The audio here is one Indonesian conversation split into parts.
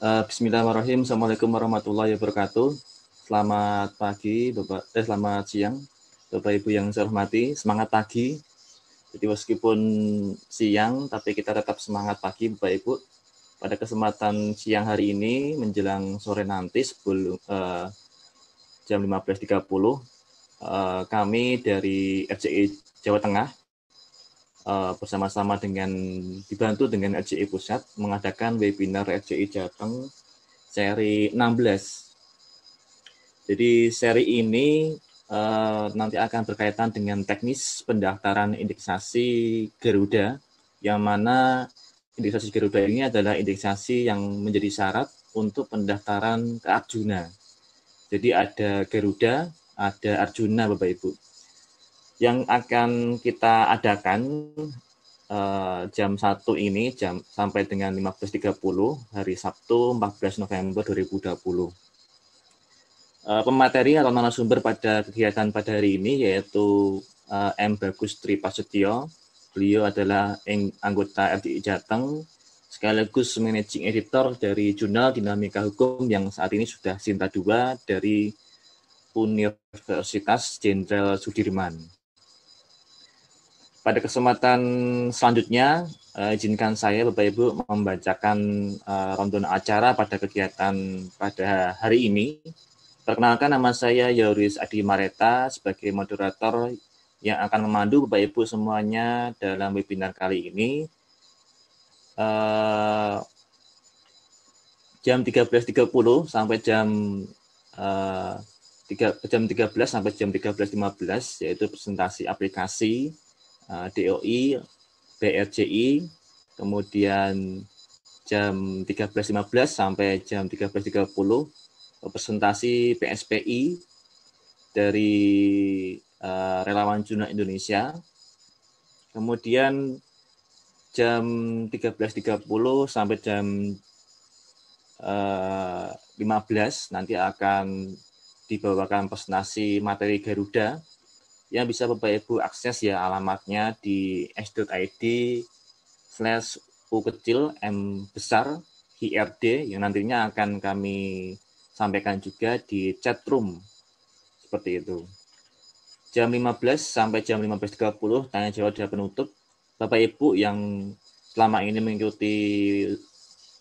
Uh, Bismillahirrahmanirrahim. Assalamualaikum warahmatullahi wabarakatuh. Selamat pagi, Bapak. Eh, selamat siang, Bapak Ibu yang saya hormati. Semangat pagi. Jadi meskipun siang, tapi kita tetap semangat pagi, Bapak Ibu. Pada kesempatan siang hari ini menjelang sore nanti sebelum uh, jam 15.30, uh, kami dari RCI Jawa Tengah uh, bersama-sama dengan dibantu dengan RCI Pusat mengadakan webinar RCI Jateng seri 16. Jadi seri ini uh, nanti akan berkaitan dengan teknis pendaftaran indeksasi Garuda yang mana indeksasi Garuda ini adalah indeksasi yang menjadi syarat untuk pendaftaran ke Arjuna. Jadi ada Garuda, ada Arjuna Bapak Ibu yang akan kita adakan uh, jam 1 ini jam sampai dengan 15.30 hari Sabtu 14 November 2020. Uh, eh, pemateri atau narasumber pada kegiatan pada hari ini yaitu uh, M. Bagus Tri Prasetyo. Beliau adalah anggota RDI Jateng sekaligus managing editor dari jurnal Dinamika Hukum yang saat ini sudah Sinta 2 dari Universitas Jenderal Sudirman. Pada kesempatan selanjutnya, uh, izinkan saya Bapak Ibu membacakan uh, rundown acara pada kegiatan pada hari ini. Perkenalkan nama saya Yoris Adi Mareta sebagai moderator yang akan memandu Bapak Ibu semuanya dalam webinar kali ini. Uh, jam 13.30 sampai jam uh, 3, jam 13 sampai jam 13.15 yaitu presentasi aplikasi Eh, DOI, BRJI, kemudian jam 13.15 sampai jam 13.30 presentasi PSPI dari uh, relawan Juna Indonesia. Kemudian jam 13.30 sampai jam uh, eh, 15 nanti akan dibawakan presentasi materi Garuda yang bisa Bapak Ibu akses ya alamatnya di s.id slash u kecil m besar HRD yang nantinya akan kami sampaikan juga di chat room seperti itu. Jam 15 sampai jam 15.30 tanya jawab dan penutup. Bapak Ibu yang selama ini mengikuti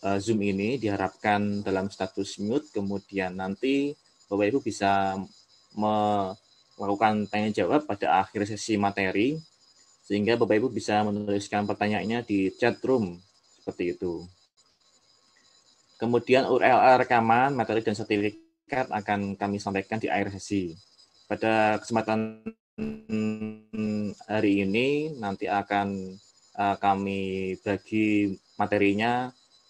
uh, Zoom ini diharapkan dalam status mute kemudian nanti Bapak Ibu bisa me melakukan tanya jawab pada akhir sesi materi sehingga Bapak Ibu bisa menuliskan pertanyaannya di chat room seperti itu. Kemudian URL rekaman, materi dan sertifikat akan kami sampaikan di akhir sesi. Pada kesempatan hari ini nanti akan uh, kami bagi materinya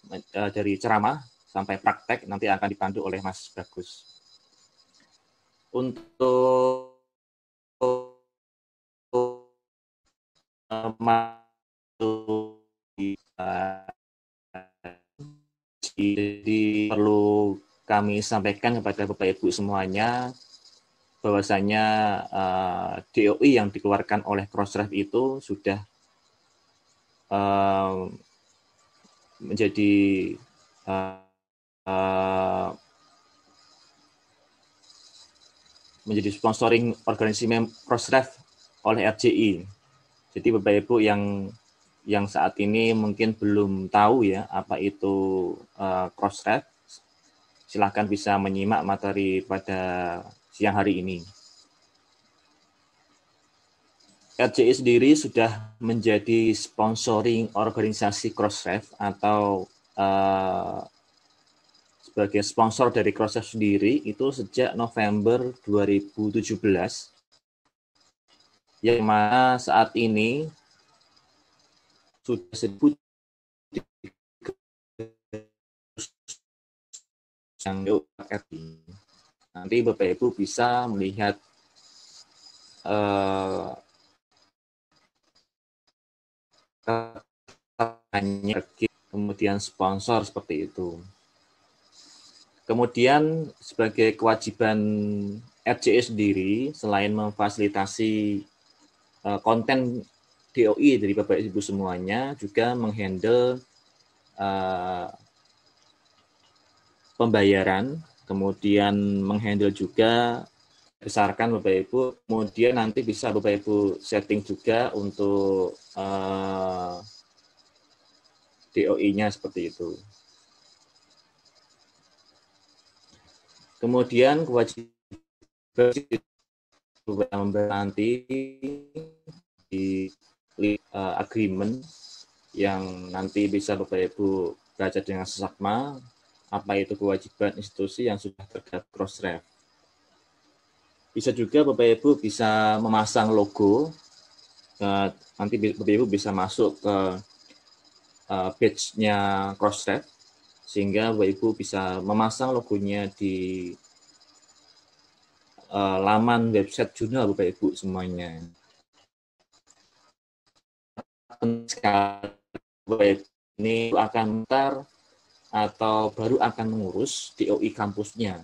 uh, dari ceramah sampai praktek nanti akan dipandu oleh Mas Bagus. Untuk jadi perlu kami sampaikan kepada Bapak Ibu semuanya bahwasanya uh, eh, DOI yang dikeluarkan oleh Crossref itu sudah uh, menjadi uh, uh, menjadi sponsoring organisasi Crossref oleh RJI. Jadi Bapak Ibu yang yang saat ini mungkin belum tahu ya apa itu uh, Crossref, silahkan bisa menyimak materi pada siang hari ini. RJI sendiri sudah menjadi sponsoring organisasi Crossref atau uh, sebagai sponsor dari Crossref sendiri itu sejak November 2017 yang mana saat ini sudah sebut yang nanti Bapak Ibu bisa melihat uh, kemudian sponsor seperti itu. Kemudian sebagai kewajiban RCE sendiri, selain memfasilitasi uh, konten DOI dari Bapak Ibu semuanya, juga menghandle uh, pembayaran, kemudian menghandle juga besarkan Bapak Ibu, kemudian nanti bisa Bapak Ibu setting juga untuk uh, eh, DOI-nya seperti itu. Kemudian kewajiban nanti di uh, agreement yang nanti bisa Bapak Ibu baca dengan sesakma apa itu kewajiban institusi yang sudah terkait cross-ref. Bisa juga Bapak Ibu bisa memasang logo. Uh, nanti Bapak Ibu bisa masuk ke uh, page-nya Crossref sehingga Bapak Ibu bisa memasang logonya di uh, laman website jurnal Bapak Ibu semuanya. Sekali ini akan ntar atau baru akan mengurus DOI kampusnya.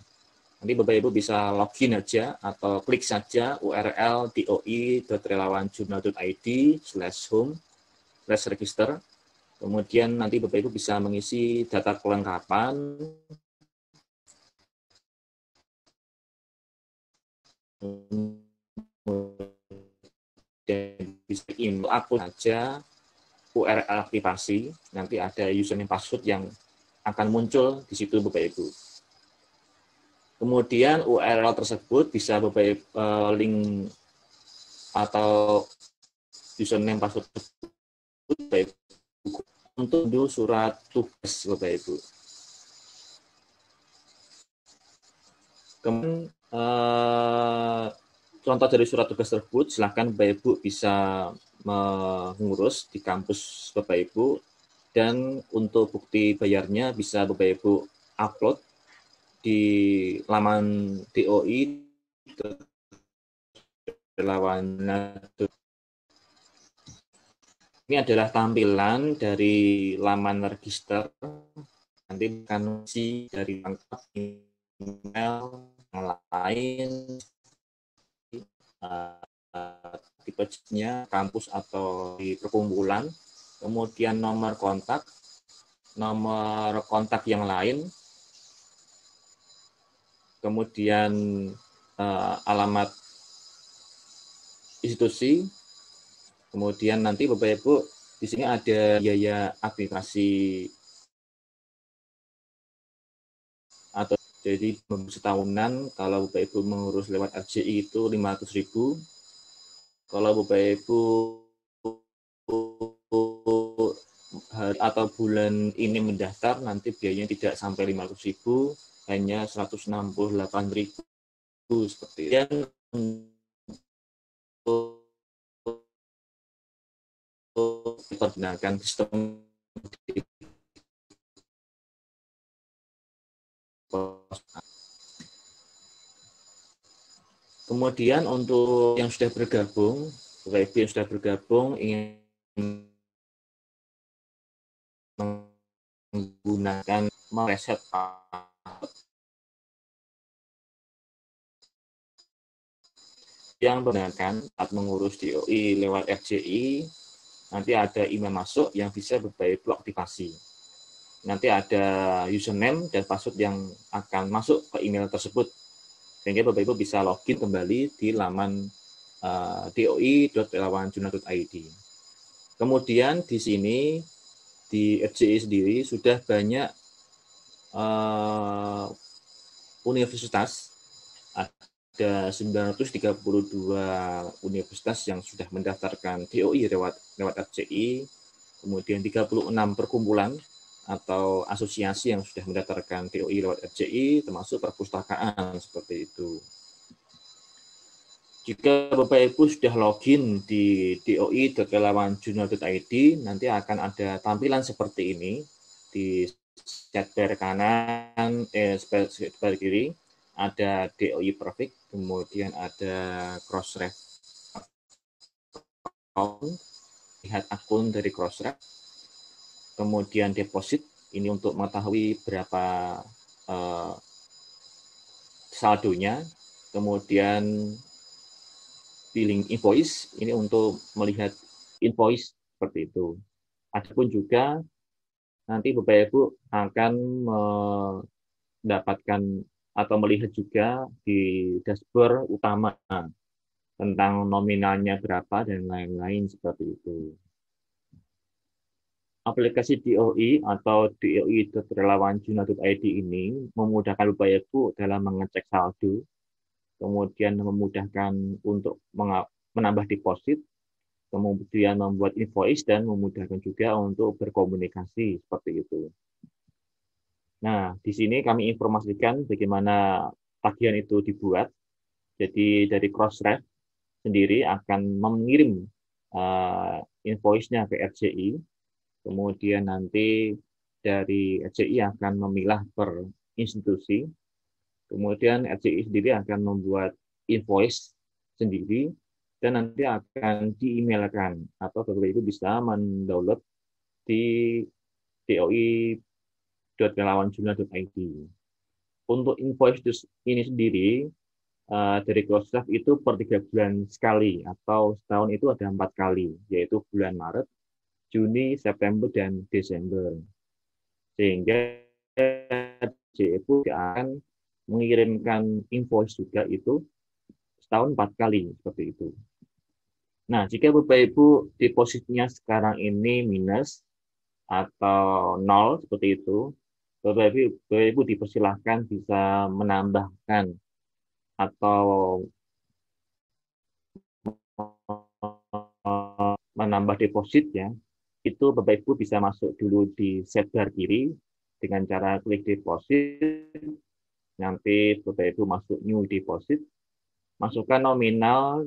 Nanti Bapak Ibu bisa login aja atau klik saja URL doi.relawanjurnal.id slash home slash register. Kemudian nanti Bapak Ibu bisa mengisi data kelengkapan. Dan bisa email akun saja URL aktivasi nanti ada username password yang akan muncul di situ Bapak Ibu. Kemudian URL tersebut bisa Bapak uh, link atau username password Bapak Ibu untuk surat tugas Bapak Ibu. Kemudian uh, contoh dari surat tugas tersebut silahkan Bapak Ibu bisa mengurus di kampus Bapak Ibu dan untuk bukti bayarnya bisa Bapak Ibu upload di laman DOI relawan ini adalah tampilan dari laman register. Nanti akan si dari lengkap email yang lain uh, tipenya kampus atau di perkumpulan. Kemudian nomor kontak nomor kontak yang lain. Kemudian uh, alamat institusi, kemudian nanti Bapak Ibu di sini ada biaya aplikasi atau jadi setahunan kalau Bapak Ibu mengurus lewat RJI itu 500.000. Kalau Bapak Ibu hari atau bulan ini mendaftar nanti biayanya tidak sampai 500.000 hanya 168 ribu seperti itu. Pergunakan sistem Kemudian untuk yang sudah bergabung, Bapak yang sudah bergabung ingin menggunakan mereset yang menggunakan saat mengurus DOI lewat FJI, nanti ada email masuk yang bisa berbagai blok aktivasi. Nanti ada username dan password yang akan masuk ke email tersebut. Sehingga Bapak Ibu bisa login kembali di laman uh, eh, doi.relawanjuna.id. Kemudian di sini di FJI sendiri sudah banyak uh, universitas 932 universitas yang sudah mendaftarkan DOI lewat lewat FCI, kemudian 36 perkumpulan atau asosiasi yang sudah mendaftarkan DOI lewat FCI, termasuk perpustakaan seperti itu. Jika Bapak Ibu sudah login di doi.relawanjurnal.id, nanti akan ada tampilan seperti ini di sidebar kanan, eh, sidebar kiri, ada DOI Perfect, kemudian ada Crossref lihat akun dari Crossref, kemudian deposit, ini untuk mengetahui berapa uh, saldonya, kemudian billing invoice, ini untuk melihat invoice seperti itu. Adapun juga nanti Bapak Ibu akan mendapatkan atau melihat juga di dashboard utama tentang nominalnya berapa dan lain-lain seperti itu. Aplikasi DOI atau doi.relawanjuna.id ini memudahkan upaya Ibu dalam mengecek saldo, kemudian memudahkan untuk menambah deposit, kemudian membuat invoice, dan memudahkan juga untuk berkomunikasi seperti itu. Nah, di sini kami informasikan bagaimana tagihan itu dibuat. Jadi dari Crossref sendiri akan mengirim uh, invoice-nya ke RCI, kemudian nanti dari RCI akan memilah per institusi, kemudian RCI sendiri akan membuat invoice sendiri, dan nanti akan di-emailkan, atau Bapak Ibu bisa mendownload di doi.relawanjumlah.id. Untuk invoice ini sendiri, uh, dari Crossref itu per tiga bulan sekali atau setahun itu ada empat kali yaitu bulan Maret, Juni, September dan Desember sehingga JEPU akan mengirimkan invoice juga itu setahun empat kali seperti itu. Nah, jika Bapak Ibu depositnya sekarang ini minus atau nol seperti itu, Bapak Ibu, Bapak Ibu dipersilahkan bisa menambahkan atau menambah deposit ya, itu Bapak Ibu bisa masuk dulu di sidebar kiri dengan cara klik deposit. Nanti Bapak Ibu masuk new deposit, masukkan nominal,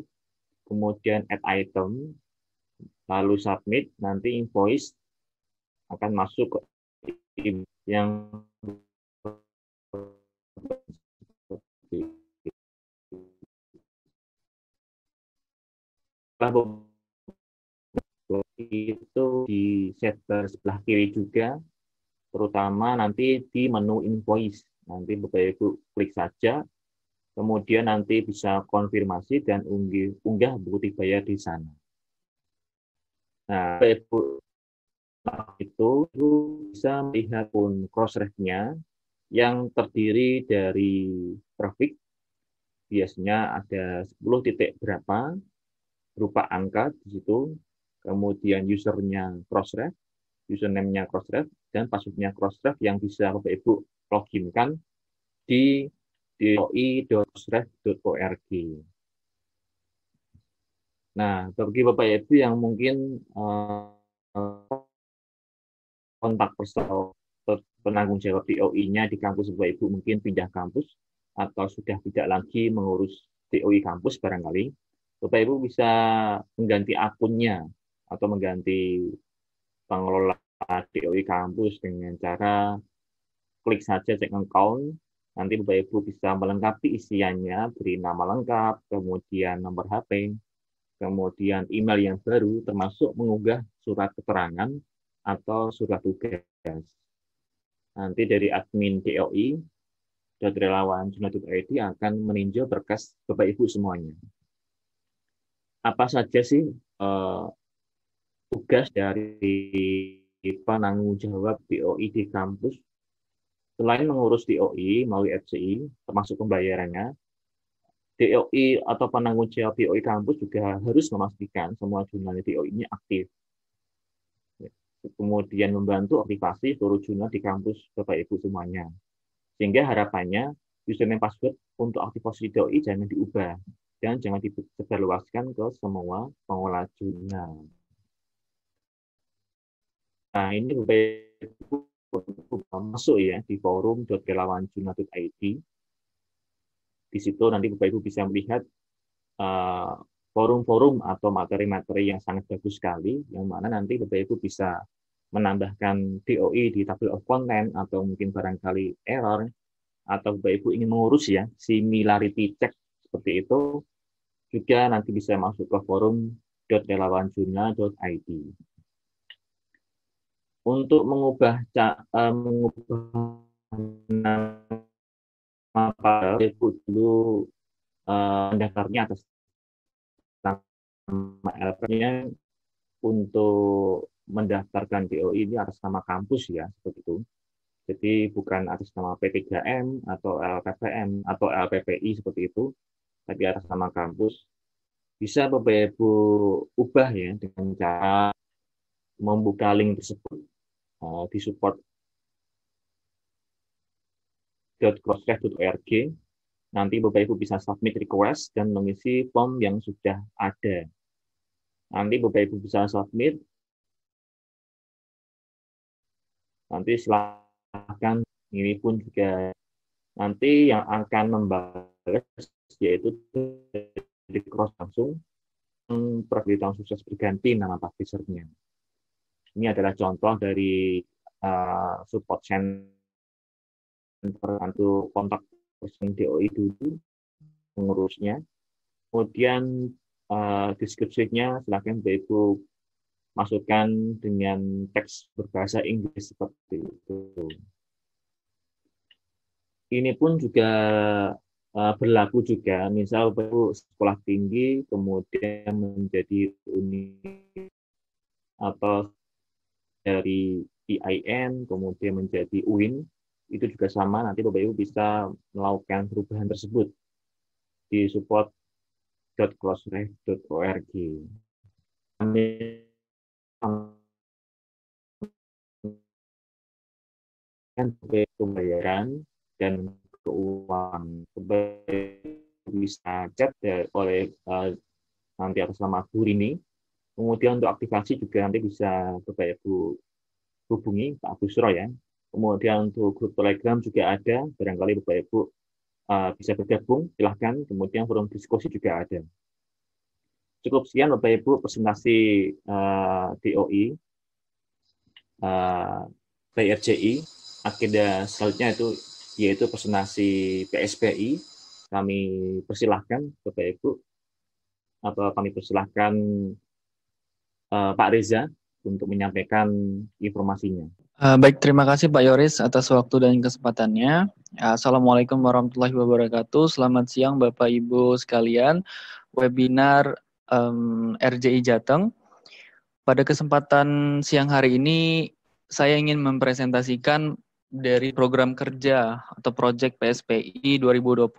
kemudian add item, lalu submit, nanti invoice akan masuk ke yang itu di center sebelah kiri juga, terutama nanti di menu invoice. Nanti Bapak Ibu klik saja, kemudian nanti bisa konfirmasi dan unggih, unggah bukti bayar di sana. Nah, Bapak Ibu itu bisa melihat pun cross-ref-nya yang terdiri dari traffic, biasanya ada 10 titik berapa, berupa angka di situ, kemudian usernya Crossref, username-nya Crossref, dan password-nya Crossref yang bisa Bapak Ibu loginkan di doi.crossref.org. Nah, bagi Bapak Ibu yang mungkin uh, kontak person penanggung jawab DOI-nya di kampus Bapak Ibu mungkin pindah kampus atau sudah tidak lagi mengurus DOI kampus barangkali, Bapak Ibu bisa mengganti akunnya atau mengganti pengelola DOI kampus dengan cara klik saja cek account. Nanti Bapak Ibu bisa melengkapi isiannya, beri nama lengkap, kemudian nomor HP, kemudian email yang baru, termasuk mengunggah surat keterangan atau surat tugas. Nanti dari admin DOI, dan relawan Junatut.id akan meninjau berkas Bapak Ibu semuanya. Apa saja sih uh, tugas dari penanggung jawab DOI di kampus? Selain mengurus DOI melalui FCI termasuk pembayarannya DOI atau penanggung jawab DOI kampus juga harus memastikan semua jurnal DOI ini aktif kemudian membantu aktivasi seluruh jurnal di kampus Bapak Ibu semuanya sehingga harapannya username password untuk aktivasi DOI jangan diubah dan jangan disebarluaskan ke semua pengolah jurnal. Nah, ini masuk ya di forum.relawanjurnal.id. Di situ nanti Bapak Ibu bisa melihat uh, forum-forum atau materi-materi yang sangat bagus sekali, yang mana nanti Bapak Ibu bisa menambahkan DOI di table of content atau mungkin barangkali error atau Bapak Ibu ingin mengurus ya similarity check seperti itu juga nanti bisa masuk ke forum.relawanjuna.id. Untuk mengubah uh, mengubah nama file dulu uh, atas LP-nya untuk mendaftarkan DOI ini atas nama kampus ya seperti itu. Jadi bukan atas nama P3M atau LPPM atau LPPI seperti itu, tapi atas nama kampus. Bisa Bapak Ibu ubah ya dengan cara membuka link tersebut uh, di support .crossref.org. Nanti Bapak Ibu bisa submit request dan mengisi form yang sudah ada. Nanti Bapak Ibu bisa submit. Nanti setelah bahkan ini pun juga nanti yang akan membalas yaitu di cross langsung Prof. tahun sukses berganti nama publishernya. Ini adalah contoh dari uh, support center untuk kontak person DOI dulu pengurusnya. Kemudian uh, deskripsinya silakan Ibu masukkan dengan teks berbahasa Inggris seperti itu. Ini pun juga uh, berlaku juga, misal baru sekolah tinggi, kemudian menjadi uni atau dari IIN, kemudian menjadi UIN, itu juga sama, nanti Bapak Ibu bisa melakukan perubahan tersebut di support.crossref.org pembayaran dan keuangan bisa chat ya, oleh uh, nanti atas nama Bu Rini. Kemudian untuk aktivasi juga nanti bisa Bapak Ibu hubungi Pak Busro ya. Kemudian untuk grup Telegram juga ada, barangkali Bapak Ibu uh, bisa bergabung, silahkan. Kemudian forum diskusi juga ada. Cukup sekian Bapak Ibu presentasi uh, DOI uh, PRJI. Agenda selanjutnya itu yaitu presentasi PSPI. Kami persilahkan Bapak Ibu atau kami persilahkan uh, Pak Reza untuk menyampaikan informasinya. Uh, baik, terima kasih Pak Yoris atas waktu dan kesempatannya. Assalamualaikum warahmatullahi wabarakatuh. Selamat siang Bapak Ibu sekalian. Webinar um, RJI Jateng. Pada kesempatan siang hari ini, saya ingin mempresentasikan dari program kerja atau proyek PSPI 2020,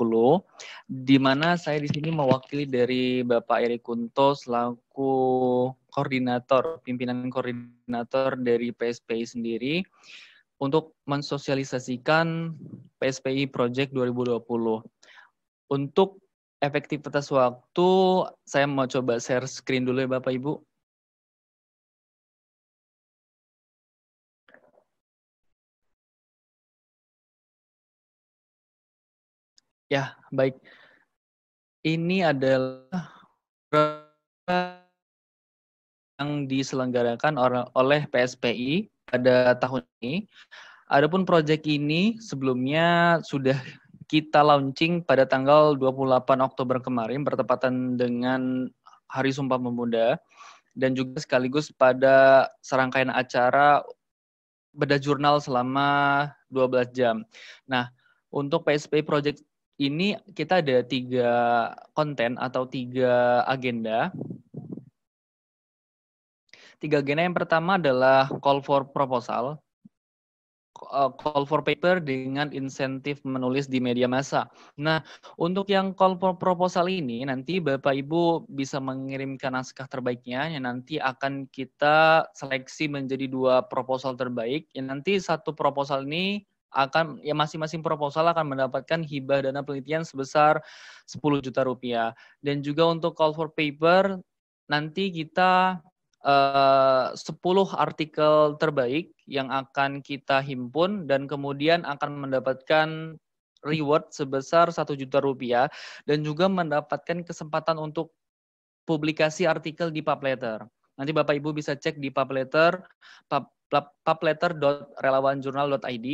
di mana saya di sini mewakili dari Bapak Eri Kunto selaku koordinator, pimpinan koordinator dari PSPI sendiri untuk mensosialisasikan PSPI Project 2020. Untuk efektivitas waktu, saya mau coba share screen dulu ya Bapak Ibu. Ya, baik. Ini adalah yang diselenggarakan oleh PSPI pada tahun ini. Adapun proyek ini sebelumnya sudah kita launching pada tanggal 28 Oktober kemarin bertepatan dengan Hari Sumpah Pemuda dan juga sekaligus pada serangkaian acara beda jurnal selama 12 jam. Nah, untuk PSP Project ini kita ada tiga konten atau tiga agenda. Tiga agenda yang pertama adalah call for proposal. Uh, call for paper dengan insentif menulis di media massa. Nah, untuk yang call for proposal ini nanti Bapak Ibu bisa mengirimkan naskah terbaiknya yang nanti akan kita seleksi menjadi dua proposal terbaik. Yang nanti satu proposal ini akan ya masing-masing proposal akan mendapatkan hibah dana penelitian sebesar 10 juta rupiah. Dan juga untuk call for paper nanti kita Eh, uh, 10 artikel terbaik yang akan kita himpun dan kemudian akan mendapatkan reward sebesar satu juta rupiah dan juga mendapatkan kesempatan untuk publikasi artikel di Publetter. Nanti Bapak Ibu bisa cek di Publetter publetter.relawanjurnal.id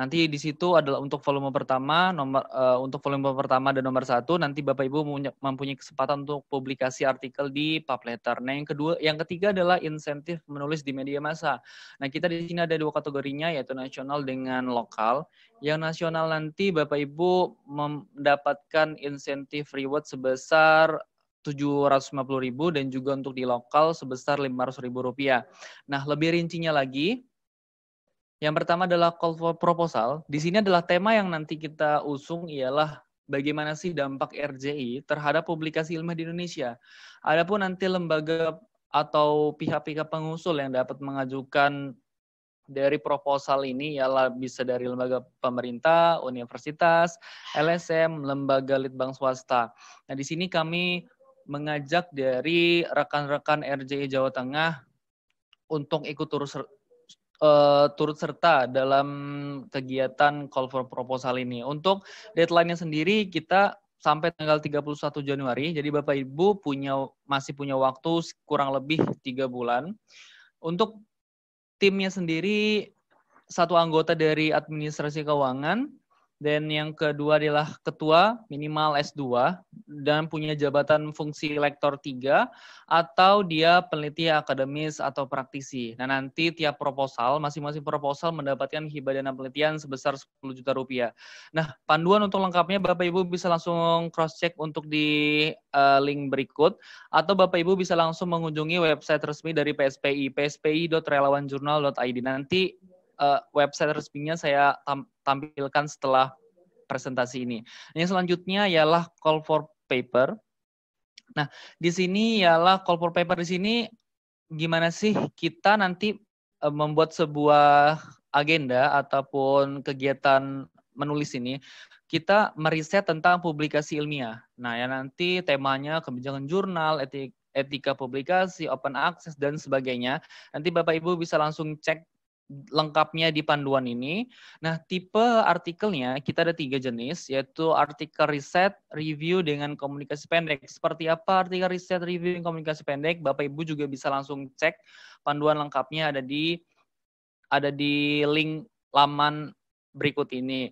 Nanti di situ adalah untuk volume pertama, nomor uh, untuk volume pertama dan nomor satu. Nanti Bapak Ibu mempunyai kesempatan untuk publikasi artikel di Publetter. Nah, yang kedua, yang ketiga adalah insentif menulis di media massa. Nah, kita di sini ada dua kategorinya, yaitu nasional dengan lokal. Yang nasional nanti Bapak Ibu mendapatkan insentif reward sebesar 750.000 dan juga untuk di lokal sebesar 500.000 rupiah. Nah, lebih rincinya lagi, Yang pertama adalah call for proposal. Di sini adalah tema yang nanti kita usung ialah bagaimana sih dampak RJI terhadap publikasi ilmiah di Indonesia. Adapun nanti lembaga atau pihak-pihak pengusul yang dapat mengajukan dari proposal ini ialah bisa dari lembaga pemerintah, universitas, LSM, lembaga litbang swasta. Nah, di sini kami mengajak dari rekan-rekan RJI Jawa Tengah untuk ikut turut uh, turut serta dalam kegiatan call for proposal ini. Untuk deadline-nya sendiri kita sampai tanggal 31 Januari. Jadi Bapak Ibu punya masih punya waktu kurang lebih tiga bulan. Untuk timnya sendiri satu anggota dari administrasi keuangan, dan yang kedua adalah ketua minimal S2 dan punya jabatan fungsi lektor 3 atau dia peneliti akademis atau praktisi. Nah, nanti tiap proposal, masing-masing proposal mendapatkan hibah dana penelitian sebesar 10 juta rupiah. Nah, panduan untuk lengkapnya Bapak Ibu bisa langsung cross check untuk di uh, link berikut atau Bapak Ibu bisa langsung mengunjungi website resmi dari PSPI, pspi.relawanjurnal.id. Nanti uh, website resminya saya tam tampilkan setelah presentasi ini. Yang selanjutnya ialah call for paper. Nah, di sini ialah call for paper di sini gimana sih kita nanti uh, membuat sebuah agenda ataupun kegiatan menulis ini kita meriset tentang publikasi ilmiah. Nah, ya nanti temanya kebijakan jurnal, etik, etika publikasi, open access dan sebagainya. Nanti Bapak Ibu bisa langsung cek lengkapnya di panduan ini. Nah, tipe artikelnya kita ada tiga jenis, yaitu artikel riset, review, dengan komunikasi pendek. Seperti apa artikel riset, review, dan komunikasi pendek? Bapak Ibu juga bisa langsung cek panduan lengkapnya ada di ada di link laman berikut ini.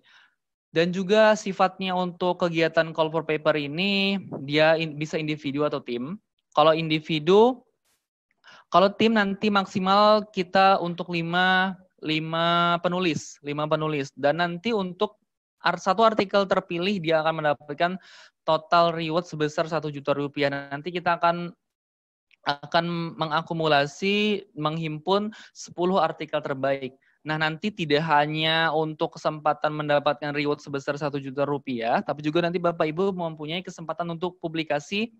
Dan juga sifatnya untuk kegiatan call for paper ini, dia bisa individu atau tim. Kalau individu, kalau tim nanti maksimal kita untuk lima lima penulis, lima penulis. Dan nanti untuk satu artikel terpilih dia akan mendapatkan total reward sebesar satu juta rupiah. Nanti kita akan akan mengakumulasi, menghimpun 10 artikel terbaik. Nah, nanti tidak hanya untuk kesempatan mendapatkan reward sebesar satu juta rupiah, tapi juga nanti Bapak Ibu mempunyai kesempatan untuk publikasi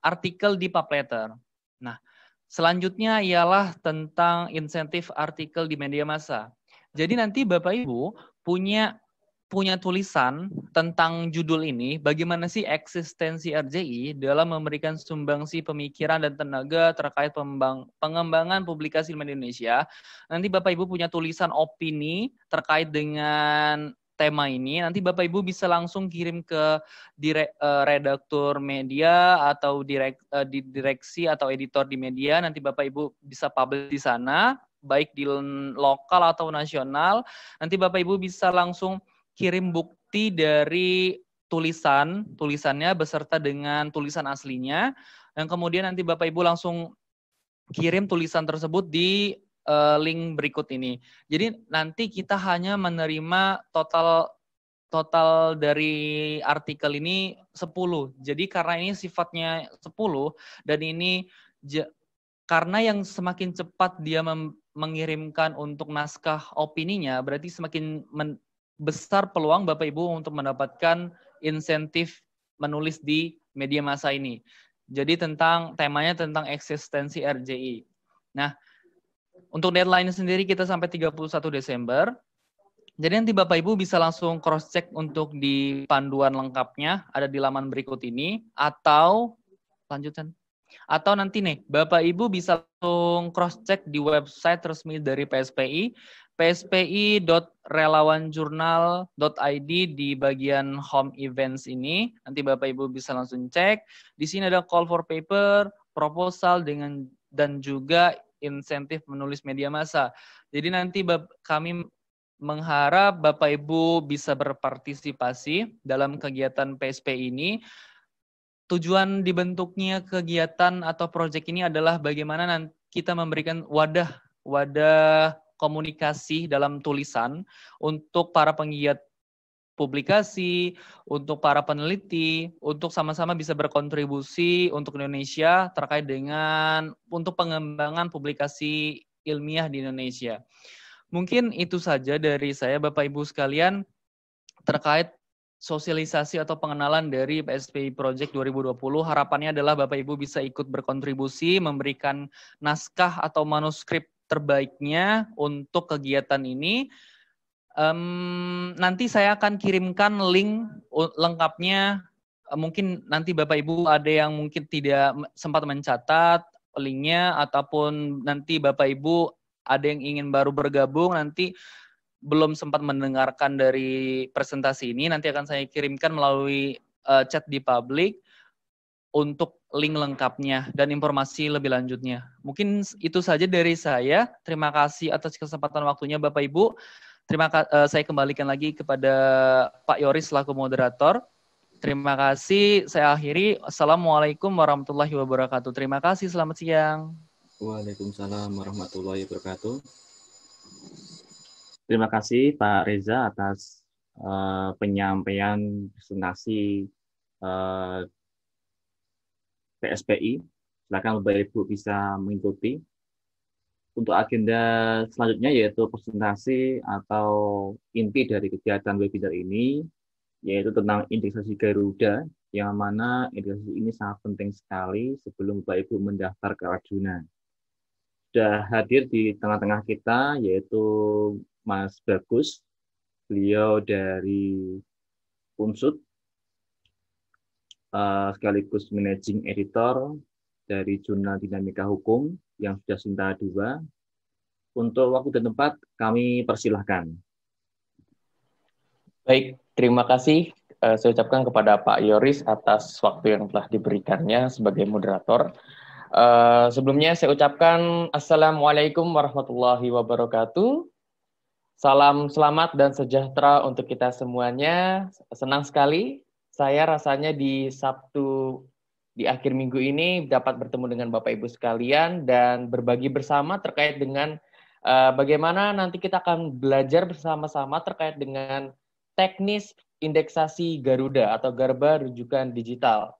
artikel di pub. Nah, Selanjutnya ialah tentang insentif artikel di media massa. Jadi nanti Bapak Ibu punya punya tulisan tentang judul ini, bagaimana sih eksistensi RJI dalam memberikan sumbangsi pemikiran dan tenaga terkait pengembangan publikasi di Indonesia. Nanti Bapak Ibu punya tulisan opini terkait dengan tema ini, nanti Bapak Ibu bisa langsung kirim ke direk, uh, redaktur media atau direk, uh, di direksi atau editor di media. Nanti Bapak Ibu bisa publish di sana, baik di lokal atau nasional. Nanti Bapak Ibu bisa langsung kirim bukti dari tulisan, tulisannya beserta dengan tulisan aslinya. Dan kemudian nanti Bapak Ibu langsung kirim tulisan tersebut di uh, link berikut ini. Jadi nanti kita hanya menerima total total dari artikel ini 10. Jadi karena ini sifatnya 10 dan ini karena yang semakin cepat dia mengirimkan untuk naskah opininya berarti semakin besar peluang Bapak Ibu untuk mendapatkan insentif menulis di media masa ini. Jadi tentang temanya tentang eksistensi RJI. Nah, untuk deadline sendiri kita sampai 31 Desember. Jadi nanti Bapak Ibu bisa langsung cross check untuk di panduan lengkapnya ada di laman berikut ini atau lanjutan atau nanti nih Bapak Ibu bisa langsung cross check di website resmi dari PSPI pspi.relawanjurnal.id di bagian home events ini. Nanti Bapak Ibu bisa langsung cek. Di sini ada call for paper, proposal dengan dan juga insentif menulis media massa. Jadi nanti kami mengharap Bapak Ibu bisa berpartisipasi dalam kegiatan PSP ini. Tujuan dibentuknya kegiatan atau proyek ini adalah bagaimana kita memberikan wadah wadah komunikasi dalam tulisan untuk para penggiat publikasi, untuk para peneliti, untuk sama-sama bisa berkontribusi untuk Indonesia terkait dengan untuk pengembangan publikasi ilmiah di Indonesia. Mungkin itu saja dari saya Bapak Ibu sekalian terkait sosialisasi atau pengenalan dari PSPI Project 2020. Harapannya adalah Bapak Ibu bisa ikut berkontribusi, memberikan naskah atau manuskrip terbaiknya untuk kegiatan ini. Um, nanti saya akan kirimkan link lengkapnya. Mungkin nanti Bapak Ibu ada yang mungkin tidak sempat mencatat linknya ataupun nanti Bapak Ibu ada yang ingin baru bergabung nanti belum sempat mendengarkan dari presentasi ini nanti akan saya kirimkan melalui uh, chat di publik untuk link lengkapnya dan informasi lebih lanjutnya. Mungkin itu saja dari saya. Terima kasih atas kesempatan waktunya Bapak Ibu. Terima kasih uh, saya kembalikan lagi kepada Pak Yoris selaku moderator. Terima kasih. Saya akhiri. Assalamualaikum warahmatullahi wabarakatuh. Terima kasih. Selamat siang. Waalaikumsalam warahmatullahi wabarakatuh. Terima kasih Pak Reza atas uh, penyampaian presentasi uh, eh, PSPI. Silakan Bapak Ibu bisa mengikuti. Untuk agenda selanjutnya yaitu presentasi atau inti dari kegiatan webinar ini yaitu tentang indeksasi Garuda, yang mana indeksasi ini sangat penting sekali sebelum Bapak Ibu mendaftar ke Arjuna. Sudah hadir di tengah-tengah kita, yaitu Mas Bagus, beliau dari Unsut, uh, sekaligus managing editor dari jurnal Dinamika Hukum yang sudah Sinta dua. Untuk waktu dan tempat kami persilahkan. Baik, terima kasih uh, saya ucapkan kepada Pak Yoris atas waktu yang telah diberikannya sebagai moderator. Uh, sebelumnya saya ucapkan Assalamualaikum warahmatullahi wabarakatuh. Salam selamat dan sejahtera untuk kita semuanya. Senang sekali saya rasanya di Sabtu di akhir minggu ini dapat bertemu dengan Bapak Ibu sekalian dan berbagi bersama terkait dengan uh, bagaimana nanti kita akan belajar bersama-sama terkait dengan teknis indeksasi Garuda atau Garba rujukan digital.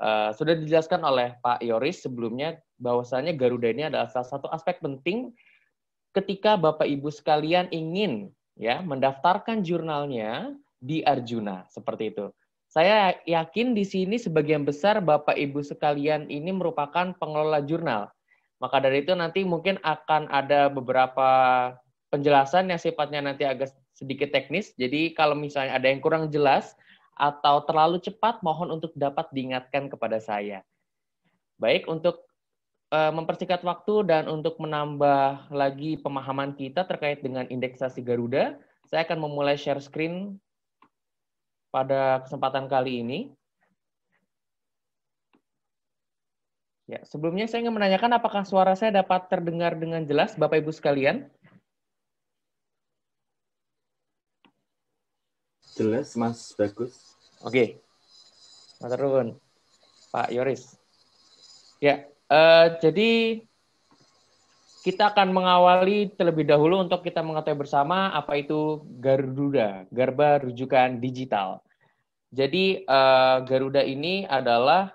Uh, sudah dijelaskan oleh Pak Yoris sebelumnya bahwasanya Garuda ini adalah salah satu aspek penting ketika Bapak Ibu sekalian ingin ya mendaftarkan jurnalnya di Arjuna seperti itu. Saya yakin di sini sebagian besar Bapak Ibu sekalian ini merupakan pengelola jurnal. Maka dari itu nanti mungkin akan ada beberapa penjelasan yang sifatnya nanti agak sedikit teknis. Jadi kalau misalnya ada yang kurang jelas atau terlalu cepat, mohon untuk dapat diingatkan kepada saya. Baik, untuk uh, mempersingkat waktu dan untuk menambah lagi pemahaman kita terkait dengan indeksasi Garuda, saya akan memulai share screen pada kesempatan kali ini. Ya, sebelumnya saya ingin menanyakan apakah suara saya dapat terdengar dengan jelas, Bapak Ibu sekalian? Jelas, Mas. Bagus. Oke. Mas Run. Pak Yoris. Ya, uh, jadi kita akan mengawali terlebih dahulu untuk kita mengetahui bersama apa itu Garuda, Garba Rujukan Digital. Jadi uh, Garuda ini adalah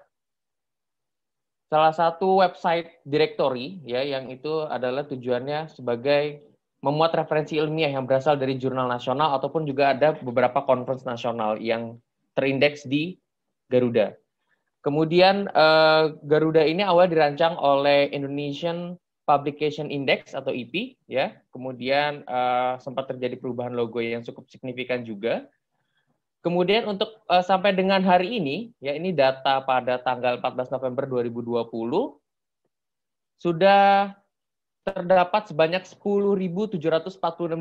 salah satu website directory ya yang itu adalah tujuannya sebagai memuat referensi ilmiah yang berasal dari jurnal nasional ataupun juga ada beberapa conference nasional yang terindeks di Garuda. Kemudian uh, Garuda ini awal dirancang oleh Indonesian Publication Index atau IP ya. Kemudian uh, sempat terjadi perubahan logo yang cukup signifikan juga. Kemudian untuk uh, sampai dengan hari ini ya ini data pada tanggal 14 November 2020 sudah terdapat sebanyak 10.746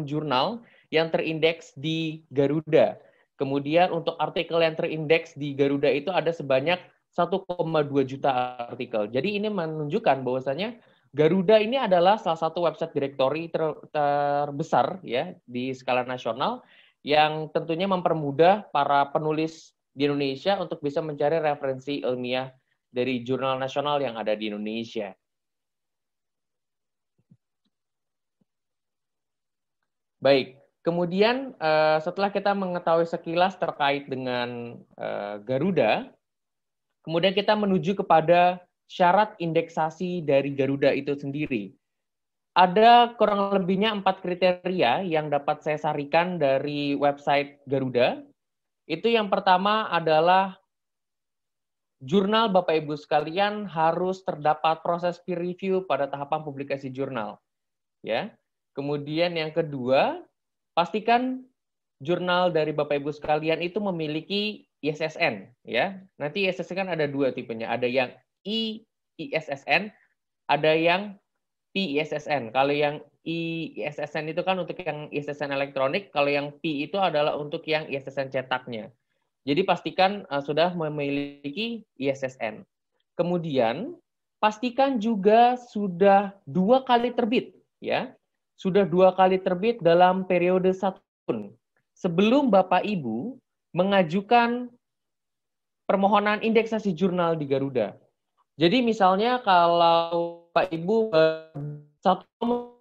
jurnal yang terindeks di Garuda. Kemudian untuk artikel yang terindeks di Garuda itu ada sebanyak 1,2 juta artikel. Jadi ini menunjukkan bahwasanya Garuda ini adalah salah satu website directory ter, terbesar ya di skala nasional yang tentunya mempermudah para penulis di Indonesia untuk bisa mencari referensi ilmiah dari jurnal nasional yang ada di Indonesia. Baik, kemudian uh, setelah kita mengetahui sekilas terkait dengan uh, Garuda, kemudian kita menuju kepada syarat indeksasi dari Garuda itu sendiri. ada kurang lebihnya empat kriteria yang dapat saya sarikan dari website Garuda. Itu yang pertama adalah jurnal Bapak Ibu sekalian harus terdapat proses peer review pada tahapan publikasi jurnal. Ya. Kemudian yang kedua, pastikan jurnal dari Bapak Ibu sekalian itu memiliki ISSN ya. Nanti ISSN kan ada dua tipenya, ada yang I ISSN, ada yang PISSN. Kalau yang ISSN itu kan untuk yang ISSN elektronik, kalau yang P itu adalah untuk yang ISSN cetaknya. Jadi pastikan uh, sudah memiliki ISSN. Kemudian pastikan juga sudah dua kali terbit, ya, sudah dua kali terbit dalam periode satu tahun sebelum Bapak Ibu mengajukan permohonan indeksasi jurnal di Garuda. Jadi misalnya kalau Pak Ibu satu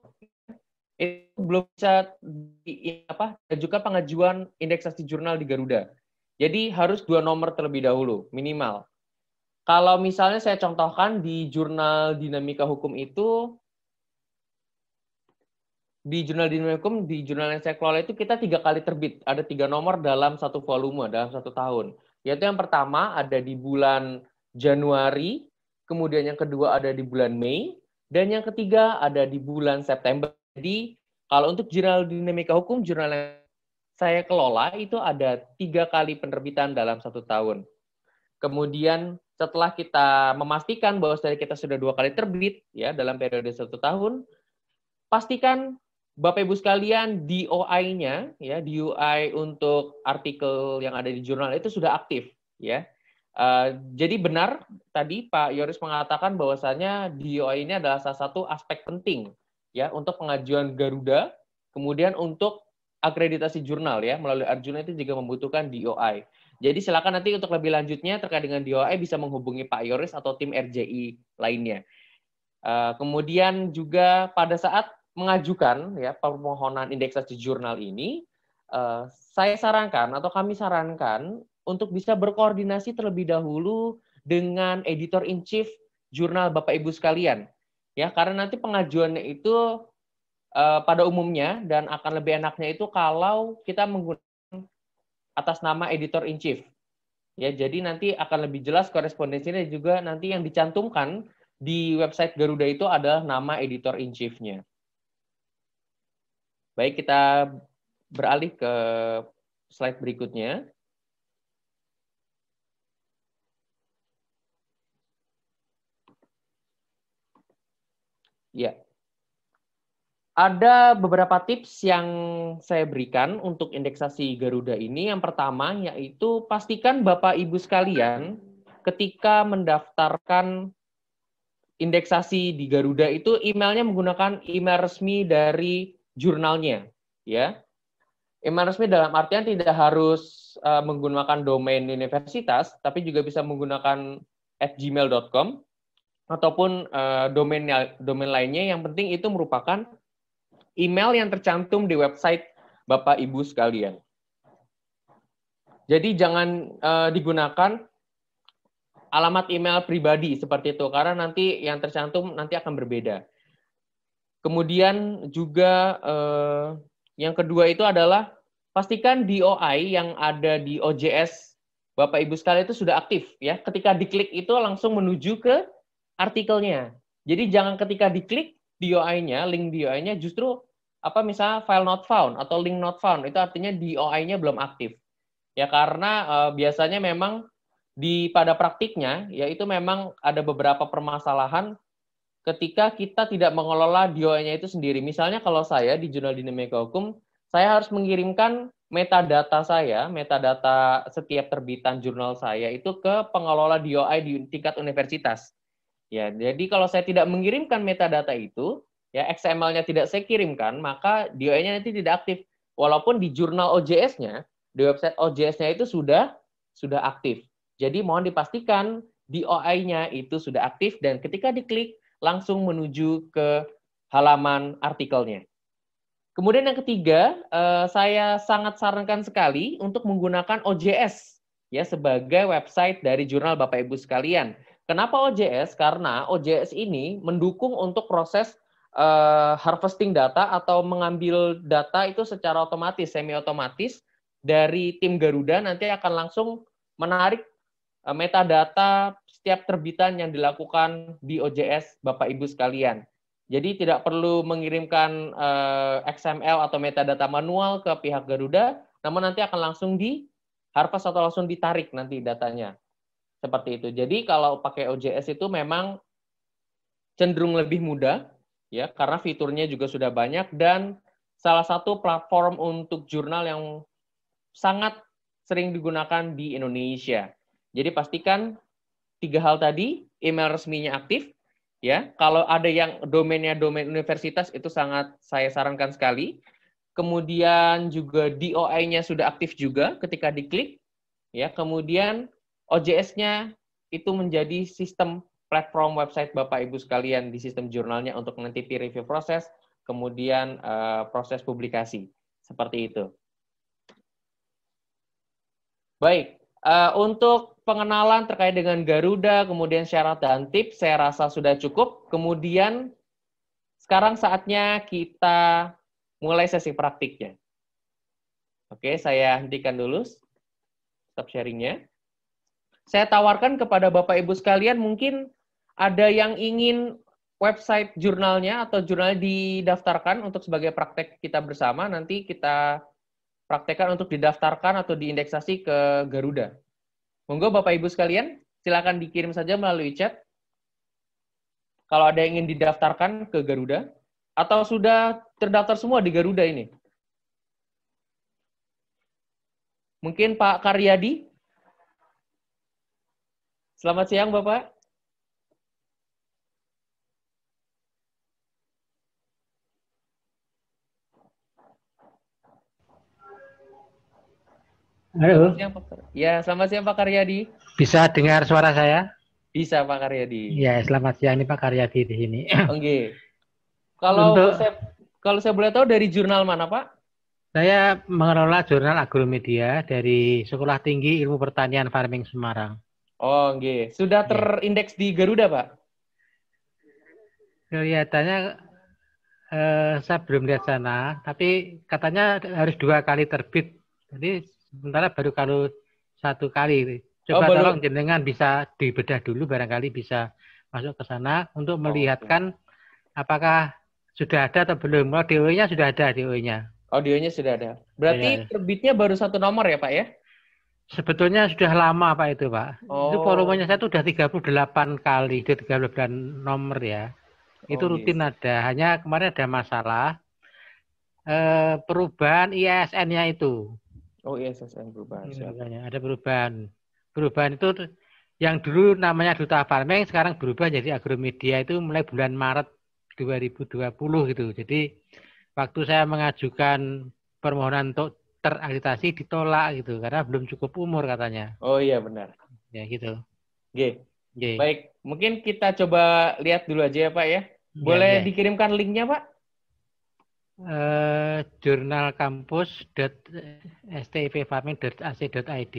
itu belum bisa di, apa ajukan pengajuan indeksasi jurnal di Garuda. Jadi harus dua nomor terlebih dahulu minimal. Kalau misalnya saya contohkan di jurnal dinamika hukum itu di jurnal dinamika hukum di jurnal yang saya kelola itu kita tiga kali terbit ada tiga nomor dalam satu volume dalam satu tahun. Yaitu yang pertama ada di bulan Januari kemudian yang kedua ada di bulan Mei, dan yang ketiga ada di bulan September. Jadi kalau untuk jurnal dinamika hukum, jurnal yang saya kelola itu ada tiga kali penerbitan dalam satu tahun. Kemudian setelah kita memastikan bahwa kita sudah dua kali terbit ya dalam periode satu tahun, pastikan Bapak Ibu sekalian DOI-nya ya DOI untuk artikel yang ada di jurnal itu sudah aktif ya. Uh, jadi benar tadi Pak Yoris mengatakan bahwasanya DOI ini adalah salah satu aspek penting ya untuk pengajuan Garuda, kemudian untuk akreditasi jurnal ya melalui Arjuna itu juga membutuhkan DOI. Jadi silakan nanti untuk lebih lanjutnya terkait dengan DOI bisa menghubungi Pak Yoris atau tim RJI lainnya. Uh, kemudian juga pada saat mengajukan ya permohonan indeksasi jurnal ini, uh, saya sarankan atau kami sarankan untuk bisa berkoordinasi terlebih dahulu dengan editor in chief jurnal Bapak Ibu sekalian. Ya, karena nanti pengajuannya itu uh, pada umumnya dan akan lebih enaknya itu kalau kita menggunakan atas nama editor in chief. Ya, jadi nanti akan lebih jelas korespondensinya juga nanti yang dicantumkan di website Garuda itu adalah nama editor in chief-nya. Baik, kita beralih ke slide berikutnya. Ya. Ada beberapa tips yang saya berikan untuk indeksasi Garuda ini. Yang pertama yaitu pastikan Bapak Ibu sekalian ketika mendaftarkan indeksasi di Garuda itu emailnya menggunakan email resmi dari jurnalnya, ya. Email resmi dalam artian tidak harus uh, menggunakan domain universitas, tapi juga bisa menggunakan at gmail.com ataupun uh, domain domain lainnya yang penting itu merupakan email yang tercantum di website Bapak Ibu sekalian. Jadi jangan uh, digunakan alamat email pribadi seperti itu karena nanti yang tercantum nanti akan berbeda. Kemudian juga uh, yang kedua itu adalah pastikan DOI yang ada di OJS Bapak Ibu sekalian itu sudah aktif ya. Ketika diklik itu langsung menuju ke artikelnya. Jadi jangan ketika diklik DOI-nya, link DOI-nya justru apa misalnya file not found atau link not found itu artinya DOI-nya belum aktif. Ya karena uh, biasanya memang di pada praktiknya yaitu memang ada beberapa permasalahan ketika kita tidak mengelola DOI-nya itu sendiri. Misalnya kalau saya di Jurnal Dinamika Hukum, saya harus mengirimkan metadata saya, metadata setiap terbitan jurnal saya itu ke pengelola DOI di tingkat universitas. Ya, jadi kalau saya tidak mengirimkan metadata itu, ya XML-nya tidak saya kirimkan, maka DOI-nya nanti tidak aktif. Walaupun di jurnal OJS-nya, di website OJS-nya itu sudah sudah aktif. Jadi mohon dipastikan DOI-nya itu sudah aktif dan ketika diklik langsung menuju ke halaman artikelnya. Kemudian yang ketiga, eh, saya sangat sarankan sekali untuk menggunakan OJS ya sebagai website dari jurnal Bapak Ibu sekalian Kenapa OJS? Karena OJS ini mendukung untuk proses uh, harvesting data atau mengambil data itu secara otomatis, semi otomatis dari tim Garuda nanti akan langsung menarik uh, metadata setiap terbitan yang dilakukan di OJS Bapak Ibu sekalian. Jadi tidak perlu mengirimkan uh, XML atau metadata manual ke pihak Garuda, namun nanti akan langsung di harvest atau langsung ditarik nanti datanya. Seperti itu. Jadi kalau pakai OJS itu memang cenderung lebih mudah ya karena fiturnya juga sudah banyak dan salah satu platform untuk jurnal yang sangat sering digunakan di Indonesia. Jadi pastikan tiga hal tadi, email resminya aktif, ya. Kalau ada yang domainnya domain universitas itu sangat saya sarankan sekali. Kemudian juga DOI-nya sudah aktif juga ketika diklik, ya. Kemudian OJS-nya itu menjadi sistem platform website Bapak Ibu sekalian di sistem jurnalnya untuk nanti peer review proses, kemudian uh, proses publikasi. Seperti itu. Baik, uh, untuk pengenalan terkait dengan Garuda, kemudian syarat dan tips, saya rasa sudah cukup. Kemudian sekarang saatnya kita mulai sesi praktiknya. Oke, saya hentikan dulu stop sharingnya. Saya tawarkan kepada Bapak Ibu sekalian mungkin ada yang ingin website jurnalnya atau jurnalnya didaftarkan untuk sebagai praktek kita bersama, nanti kita praktekkan untuk didaftarkan atau diindeksasi ke Garuda. Monggo Bapak Ibu sekalian, silakan dikirim saja melalui chat. Kalau ada yang ingin didaftarkan ke Garuda, atau sudah terdaftar semua di Garuda ini? Mungkin Pak Karyadi? Selamat siang, Bapak. Halo. Selamat siang, Pak. Ya, selamat siang Pak Karyadi. Bisa dengar suara saya? Bisa Pak Karyadi. Ya, selamat siang ini Pak Karyadi di sini. Oke. Kalau Untuk- saya kalau saya boleh tahu dari jurnal mana, Pak? Saya mengelola jurnal Agromedia dari Sekolah Tinggi Ilmu Pertanian Farming Semarang. Oh, oke. Sudah terindeks di Garuda, Pak? Kelihatannya eh, saya belum lihat sana, tapi katanya harus dua kali terbit. Jadi sementara baru kalau satu kali. Coba Oh, tolong jenengan bisa dibedah dulu, barangkali bisa masuk ke sana untuk melihatkan apakah sudah ada atau belum. Kalau DO-nya sudah ada DO-nya. Audionya sudah ada. Berarti Iya, iya. terbitnya baru satu nomor ya, Pak ya? Sebetulnya sudah lama Pak itu Pak. Itu Oh. volumenya saya itu sudah 38 kali, itu 38 nomor ya. Itu Oh, rutin ada. Hanya kemarin ada masalah eh, perubahan ISN-nya itu. Oh, iya, SSN berubah. Ini makanya ada perubahan. Perubahan itu yang dulu namanya Duta Farming sekarang berubah jadi Agromedia itu mulai bulan Maret 2020 gitu. Jadi waktu saya mengajukan permohonan untuk terakreditasi ditolak gitu karena belum cukup umur katanya. Oh iya, benar. Ya gitu. Oke. Oke. Baik, mungkin kita coba lihat dulu aja ya, Pak ya. Ya, Boleh ya. dikirimkan linknya, Pak? Eh, jurnalkampus.stipfarming.ac.id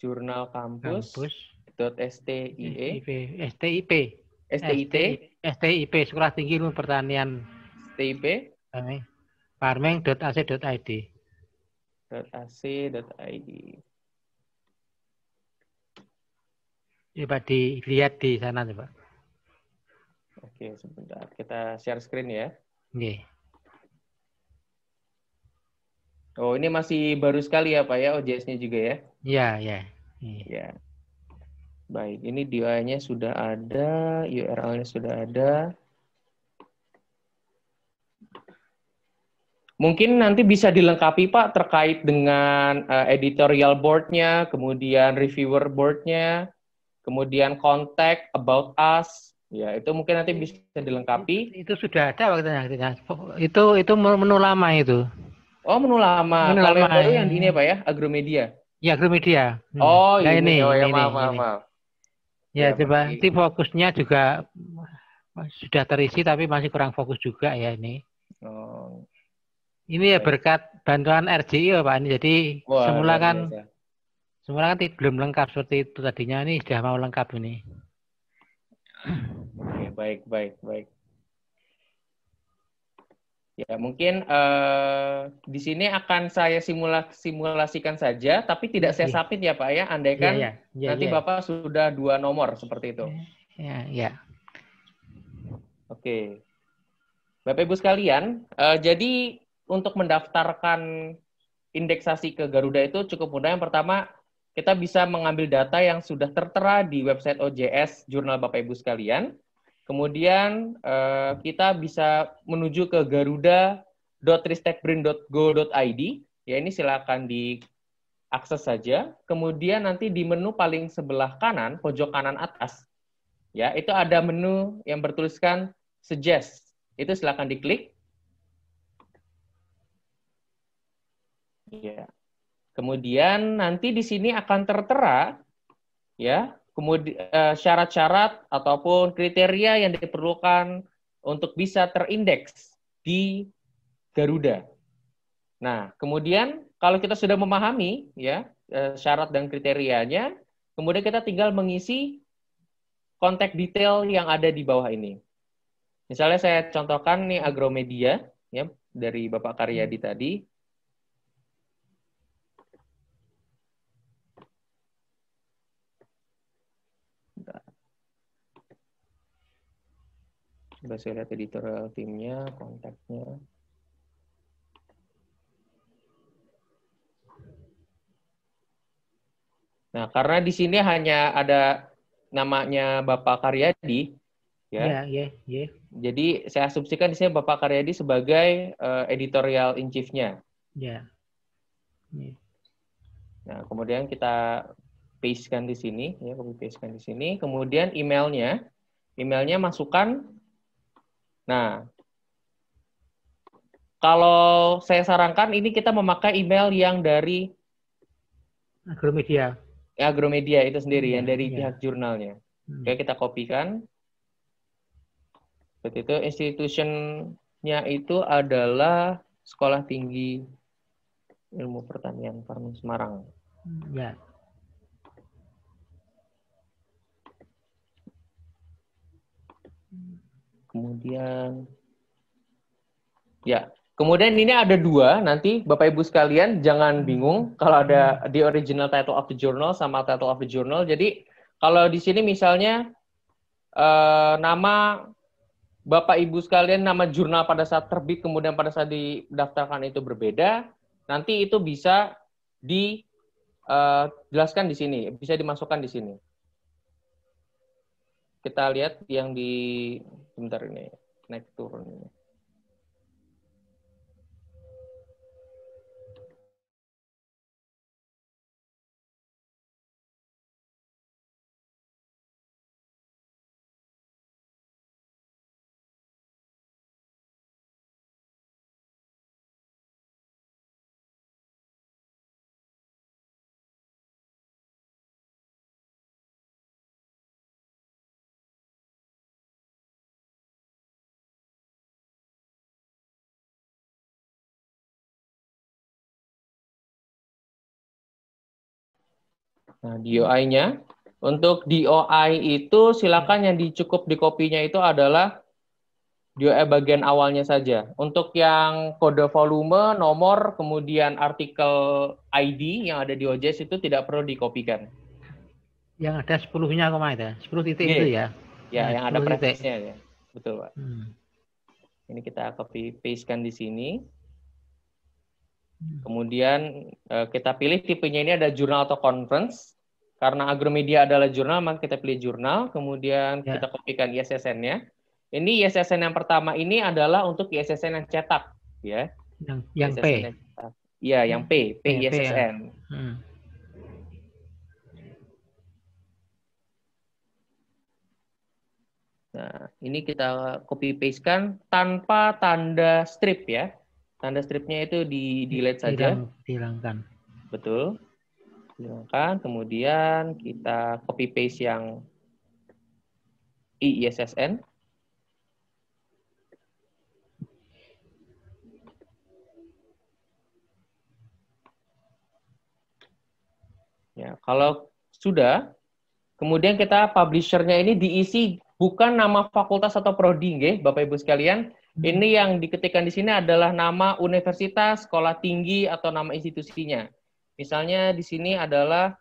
Jurnal kampus. kampus .stie STIP STIT STIP Sekolah Tinggi Ilmu Pertanian STIP Farming farming.ac.id .ac.id coba dilihat di sana coba Oke, sebentar. Kita share screen ya. Oke. Oh, ini masih baru sekali ya, Pak ya, OJS-nya juga ya. ya ya Iya. Ya. Baik, ini DOI-nya sudah ada, URL-nya sudah ada. Mungkin nanti bisa dilengkapi Pak terkait dengan eh, editorial board-nya, kemudian reviewer board-nya, kemudian contact, about us. Ya, itu mungkin nanti bisa dilengkapi. itu sudah ada waktunya waktunya. itu itu menu lama itu Oh, menu lama. Menu Kalau yang lama, baru ya. yang di ini ya, Pak ya, Agromedia. ya Agromedia Hmm. Oh, Nah, ini. Oh, ya, ini, maaf, maaf, ini. maaf. ya, Ya, coba nanti fokusnya juga sudah terisi tapi masih kurang fokus juga ya ini Ini ya berkat bantuan RJI ya Pak ini. Jadi wah, semula kan biasa. semula kan belum lengkap seperti itu tadinya ini sudah mau lengkap ini. Oke, baik, baik, baik. Ya, mungkin uh, di sini akan saya simula simulasikan saja, tapi tidak saya sapit ya Pak ya. Andaikan ya, ya. Ya, nanti ya. Bapak sudah dua nomor seperti itu. Ya, ya. Oke. Bapak Ibu sekalian, uh, jadi untuk mendaftarkan indeksasi ke Garuda itu cukup mudah. Yang pertama, kita bisa mengambil data yang sudah tertera di website OJS Jurnal Bapak Ibu sekalian. Kemudian uh, kita bisa menuju ke garuda.ristekbrin.go.id. Ya ini silakan diakses saja. Kemudian nanti di menu paling sebelah kanan, pojok kanan atas, ya itu ada menu yang bertuliskan suggest. Itu silakan diklik. Ya. Kemudian nanti di sini akan tertera ya kemudian uh, syarat-syarat ataupun kriteria yang diperlukan untuk bisa terindeks di Garuda. Nah, kemudian kalau kita sudah memahami ya uh, syarat dan kriterianya, kemudian kita tinggal mengisi kontak detail yang ada di bawah ini. Misalnya saya contohkan nih agromedia ya dari Bapak Karyadi tadi. Coba saya lihat editorial timnya, kontaknya. Nah, karena di sini hanya ada namanya Bapak Karyadi, ya. Iya, iya, Jadi saya asumsikan di sini Bapak Karyadi sebagai uh, editorial in chief-nya. Ya. Yeah. Nah, kemudian kita pastekan di sini, ya, copy pastekan di sini. Kemudian emailnya, emailnya masukkan Nah, kalau saya sarankan ini kita memakai email yang dari Agromedia. Ya, Agromedia itu sendiri ya, yang dari ya. pihak jurnalnya. Hmm. Oke, kita kopikan. Seperti itu institutionnya itu adalah Sekolah Tinggi Ilmu Pertanian Farming Semarang. Ya. Kemudian ya, kemudian ini ada dua. Nanti Bapak Ibu sekalian jangan bingung kalau ada di original title of the journal sama title of the journal. Jadi kalau di sini misalnya uh, nama Bapak Ibu sekalian nama jurnal pada saat terbit kemudian pada saat didaftarkan itu berbeda, nanti itu bisa dijelaskan eh, di sini, bisa dimasukkan di sini. Kita lihat yang di sebentar ini naik turun ini. Nah, DOI-nya untuk DOI itu silakan yang dicukup di kopinya itu adalah DOI bagian awalnya saja. Untuk yang kode volume, nomor, kemudian artikel ID yang ada di OJS itu tidak perlu dikopikan. Yang ada 10-nya ke mana itu? 10 titik yeah. itu ya? Ya, nah, yang ada prefixnya ya. Betul, Pak. Hmm. Ini kita copy paste-kan di sini. Kemudian eh, kita pilih tipenya ini ada jurnal atau conference. Karena Agromedia adalah jurnal, maka kita pilih jurnal. Kemudian ya. kita kopikan ISSN-nya. Ini ISSN yang pertama ini adalah untuk ISSN yang cetak, ya. Yang yang P. Iya, yang P, P ya, ISSN. P, ya. hmm. Nah, ini kita copy paste kan tanpa tanda strip ya. Tanda stripnya itu di delete saja. Dihilangkan. Betul. Hilangkan. Kemudian kita copy paste yang IISSN. Ya, kalau sudah, kemudian kita publishernya ini diisi bukan nama fakultas atau prodi, nggih, Bapak Ibu sekalian. Ini yang diketikkan di sini adalah nama universitas, sekolah tinggi, atau nama institusinya. Misalnya di sini adalah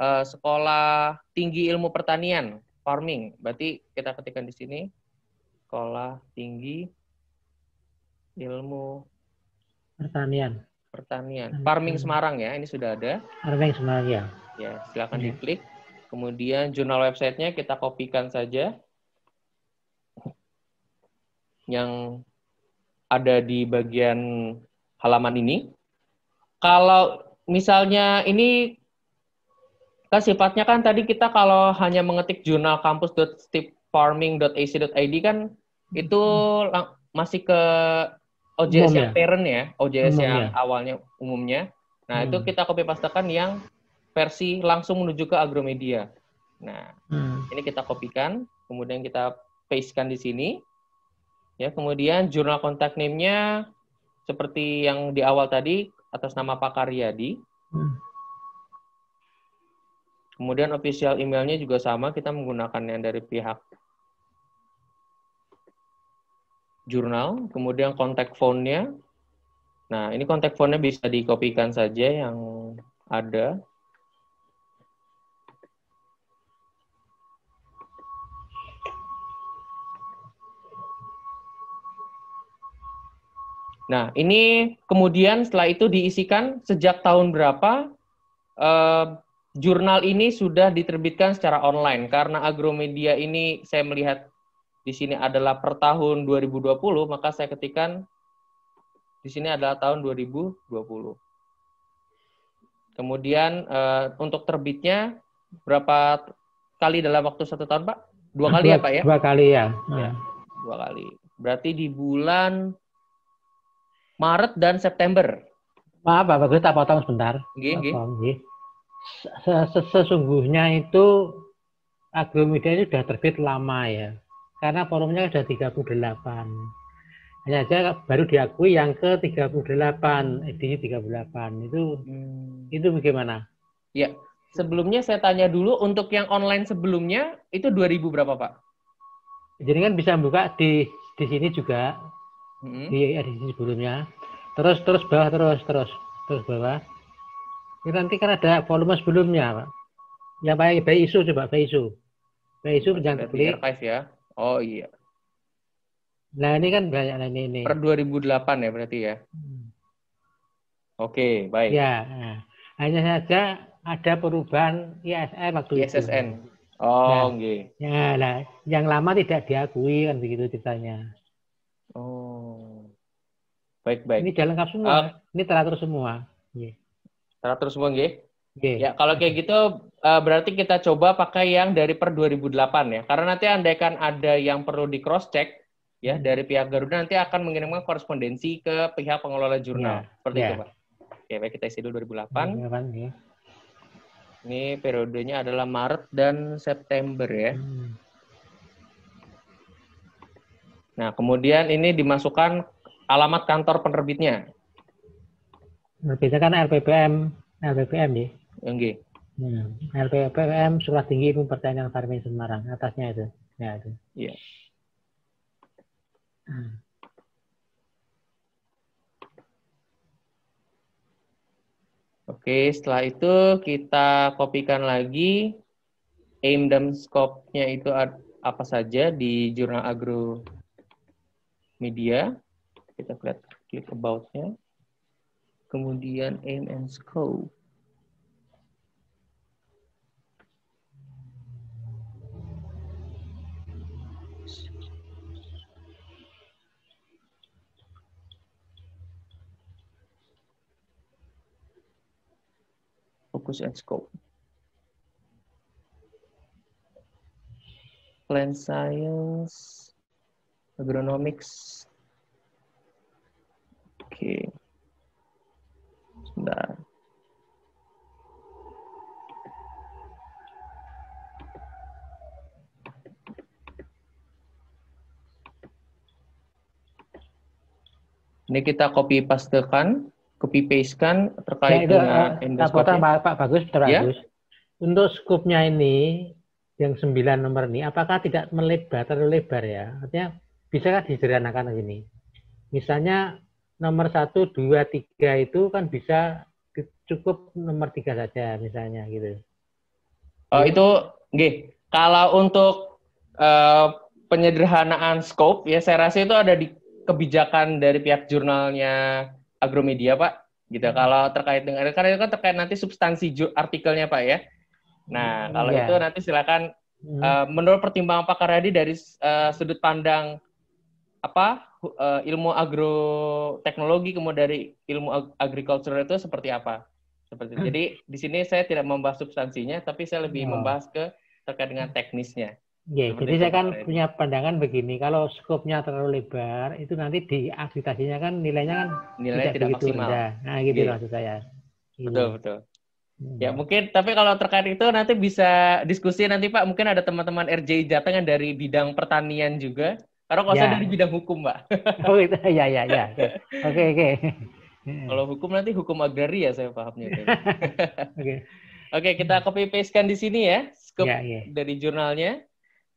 uh, sekolah tinggi ilmu pertanian, farming. Berarti kita ketikkan di sini sekolah tinggi ilmu pertanian. Pertanian. Farming Semarang ya, ini sudah ada. Farming Semarang ya. Ya, silakan ya. diklik. Kemudian jurnal websitenya kita kopikan saja yang ada di bagian halaman ini. Kalau misalnya ini kan sifatnya kan tadi kita kalau hanya mengetik jurnal kampus.stepfarming.ac.id kan itu masih ke OJS Umum, yang ya? parent ya, OJS umum, yang ya? awalnya umumnya. Nah, hmm. itu kita copy pastekan yang versi langsung menuju ke Agromedia. Nah, hmm. ini kita kopikan, kemudian kita pastekan di sini. Ya, kemudian jurnal contact name-nya seperti yang di awal tadi atas nama Pak Karyadi. Hmm. Kemudian official emailnya juga sama, kita menggunakan yang dari pihak jurnal, kemudian kontak phone-nya. Nah, ini kontak phone-nya bisa dikopikan saja yang ada. Nah, ini kemudian setelah itu diisikan sejak tahun berapa eh, jurnal ini sudah diterbitkan secara online. Karena Agromedia ini saya melihat di sini adalah per tahun 2020, maka saya ketikkan di sini adalah tahun 2020. Kemudian eh, untuk terbitnya berapa kali dalam waktu satu tahun, Pak? Dua kali dua, ya, Pak ya? Dua kali ya. ya. Dua kali. Berarti di bulan Maret dan September. Maaf Pak Bagus, tak potong sebentar. Gih, Sesungguhnya itu Agromedia ini sudah terbit lama ya. Karena forumnya sudah 38. Hanya saja baru diakui yang ke 38, edisi 38. Itu hmm. itu bagaimana? Ya, sebelumnya saya tanya dulu untuk yang online sebelumnya itu 2000 berapa, Pak? Jadi kan bisa buka di di sini juga hmm. di edisi sebelumnya terus terus bawah terus terus terus bawah ini nanti kan ada volume sebelumnya pak yang baik baik isu coba baik isu baik isu jangan diklik ya oh iya nah ini kan banyak nah, ini ini per 2008 ya berarti ya hmm. oke baik ya nah. hanya saja ada perubahan ISN waktu ISSN itu. oh nah, okay. ya nah yang lama tidak diakui kan begitu ceritanya. Baik, baik. Ini jalan lengkap semua. Uh, ini teratur semua. Yeah. Teratur semua, nggih. Yeah. Ya, kalau kayak gitu uh, berarti kita coba pakai yang dari per 2008 ya. Karena nanti andaikan ada yang perlu di cross check ya dari pihak Garuda nanti akan mengirimkan korespondensi ke pihak pengelola jurnal. Yeah. Seperti yeah. itu, Pak. Oke, baik kita isi dulu 2008. 2008 ya. Ini periodenya adalah Maret dan September ya. Hmm. Nah, kemudian ini dimasukkan alamat kantor penerbitnya. Penerbitnya kan LPPM, LPPM ya. Hmm. LPPM Surat Tinggi Ilmu Pertanian Farming Semarang atasnya itu. Ya itu. Iya. Hmm. Oke, setelah itu kita kopikan lagi aim dan scope-nya itu apa saja di jurnal agro media. Kita lihat klik about-nya. Kemudian aim and scope. Focus and scope. Plant science agronomics oke. Sebentar. Ini kita copy pastekan copy paste kan terkait ya, itu, dengan uh, endoskop Pak, Pak bagus ya? bagus. Untuk skupnya ini yang sembilan nomor ini apakah tidak melebar terlalu lebar ya? Artinya bisa kan disederhanakan ini. Misalnya nomor satu, dua, tiga itu kan bisa cukup nomor tiga saja misalnya gitu. Oh itu, gih. Kalau untuk uh, penyederhanaan scope ya saya rasa itu ada di kebijakan dari pihak jurnalnya Agromedia Pak. Gitu. Hmm. Kalau terkait dengan karena itu kan terkait nanti substansi artikelnya Pak ya. Nah, kalau yeah. itu nanti silakan hmm. uh, menurut pertimbangan Pak Karyadi dari uh, sudut pandang apa uh, ilmu agroteknologi kemudian dari ilmu ag agriculture itu seperti apa? Seperti itu. Jadi di sini saya tidak membahas substansinya, tapi saya lebih oh. membahas ke terkait dengan teknisnya. Ya, jadi saya kan punya pandangan begini, kalau skopnya terlalu lebar, itu nanti di akreditasinya kan nilainya kan nilainya tidak, tidak maksimal. rendah. Nah, gitu yeah. maksud saya. Gitu. Betul, betul. Hmm. Ya mungkin tapi kalau terkait itu nanti bisa diskusi nanti Pak mungkin ada teman-teman RJ Jateng yang dari bidang pertanian juga karena kalau ya. saya dari bidang hukum Pak. Oh itu ya ya ya oke oke. Kalau hukum nanti hukum agraria saya pahamnya. Oke. Oke kita copy pastekan di sini ya scope ya, ya. dari jurnalnya.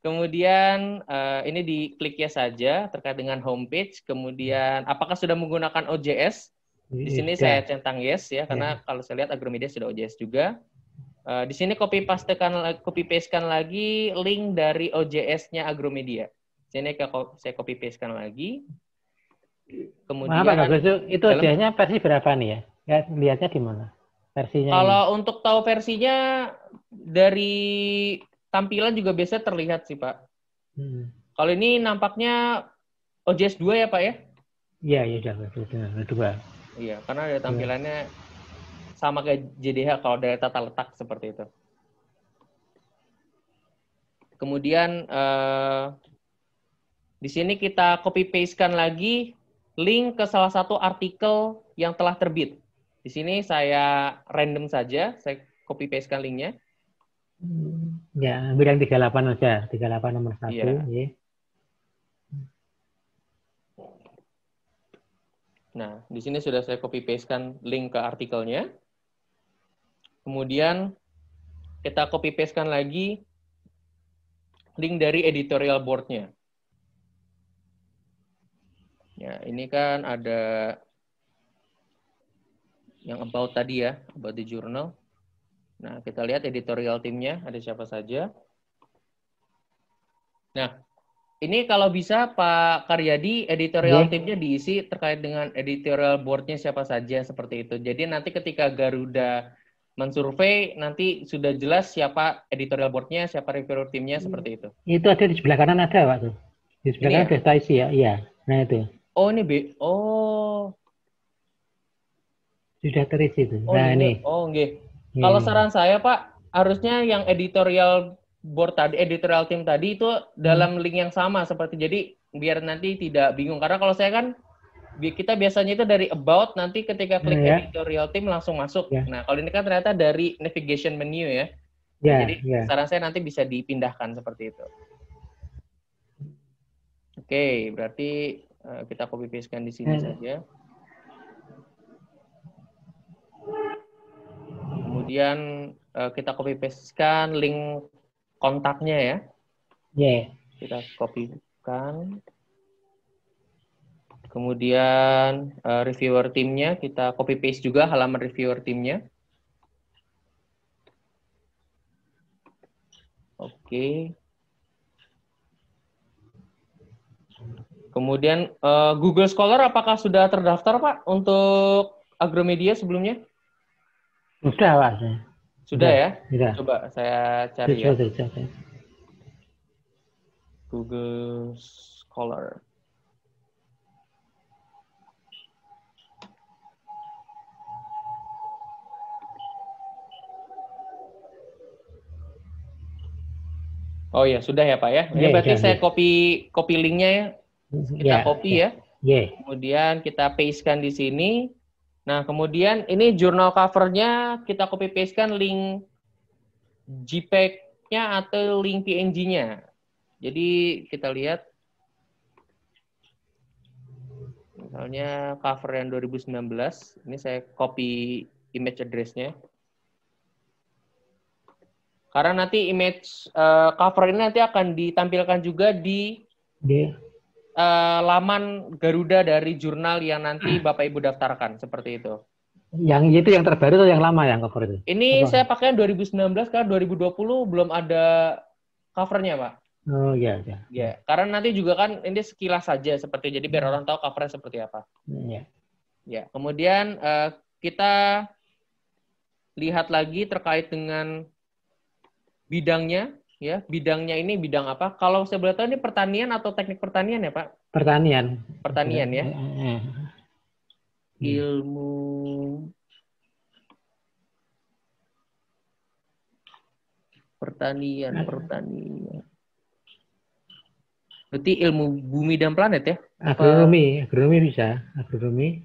Kemudian uh, ini diklik ya saja terkait dengan homepage. Kemudian apakah sudah menggunakan OJS? Di sini ya. saya centang yes ya, karena ya. kalau saya lihat Agromedia sudah OJS juga. Uh, di sini copy pastekan copy pastekan lagi link dari OJS-nya Agromedia. Sini saya copy pastekan lagi. Kemudian Maaf, Pak, itu, itu OJS-nya versi berapa nih ya? Ya lihatnya di mana? Versinya. Kalau ini. untuk tahu versinya dari tampilan juga biasa terlihat sih, Pak. Hmm. Kalau ini nampaknya OJS 2 ya, Pak ya? Iya, iya sudah, sudah. Iya, karena ada tampilannya ya. sama kayak JDH kalau dari tata letak seperti itu. Kemudian eh, di sini kita copy pastekan lagi link ke salah satu artikel yang telah terbit. Di sini saya random saja, saya copy pastekan linknya. Hmm, ya, bilang 38 aja, 38 nomor satu. Iya. Ya. Nah, di sini sudah saya copy pastekan link ke artikelnya. Kemudian kita copy pastekan lagi link dari editorial board-nya. Ya, ini kan ada yang about tadi ya, about the journal. Nah, kita lihat editorial timnya, ada siapa saja. Nah, ini kalau bisa Pak Karyadi editorial yeah. timnya diisi terkait dengan editorial boardnya siapa saja seperti itu. Jadi nanti ketika Garuda mensurvei nanti sudah jelas siapa editorial boardnya, siapa reviewer timnya seperti itu. Itu ada di sebelah kanan ada Pak tuh. Di sebelah kanan ya? ada isi ya, iya. Nah itu. Oh ini B. Oh. Sudah terisi itu. Oh, nah ini. Oh nggih. Kalau saran saya Pak, harusnya yang editorial board tadi editorial team tadi itu dalam hmm. link yang sama seperti jadi biar nanti tidak bingung karena kalau saya kan kita biasanya itu dari about nanti ketika klik yeah. editorial team langsung masuk. Yeah. Nah, kalau ini kan ternyata dari navigation menu ya. Yeah, jadi yeah. saran saya nanti bisa dipindahkan seperti itu. Oke, okay, berarti kita copy pastekan di sini hmm. saja. Kemudian uh, kita copy pastekan link kontaknya ya. Yeah. Kita copykan. Kemudian uh, reviewer timnya kita copy paste juga halaman reviewer timnya. Oke. Kemudian uh, Google Scholar apakah sudah terdaftar Pak untuk Agromedia sebelumnya? Sudah Pak. Sudah ya? Sudah. Coba saya cari ya. Sudah, sudah. Google Scholar. Oh ya sudah ya Pak ya. Ini yeah, berarti yeah, saya copy copy linknya ya. Kita yeah, copy yeah. ya. Yeah. Kemudian kita pastekan di sini. Nah, kemudian ini jurnal covernya kita copy paste kan link JPEG-nya atau link PNG-nya. Jadi kita lihat misalnya cover yang 2019, ini saya copy image address-nya. Karena nanti image uh, cover ini nanti akan ditampilkan juga di uh, laman Garuda dari jurnal yang nanti Bapak Ibu daftarkan seperti itu. Yang itu yang terbaru atau yang lama yang cover itu? Ini Apa? saya pakai yang 2019 karena 2020 belum ada covernya, Pak. Oh iya, iya. Ya, karena nanti juga kan ini sekilas saja seperti jadi biar orang tahu covernya seperti apa. Iya. Ya, kemudian uh, kita lihat lagi terkait dengan bidangnya ya bidangnya ini bidang apa? Kalau saya boleh tahu ini pertanian atau teknik pertanian ya pak? Pertanian. Pertanian ya. Ilmu. Pertanian pertanian. Berarti ilmu bumi dan planet ya? Agronomi agronomi bisa. Agronomi.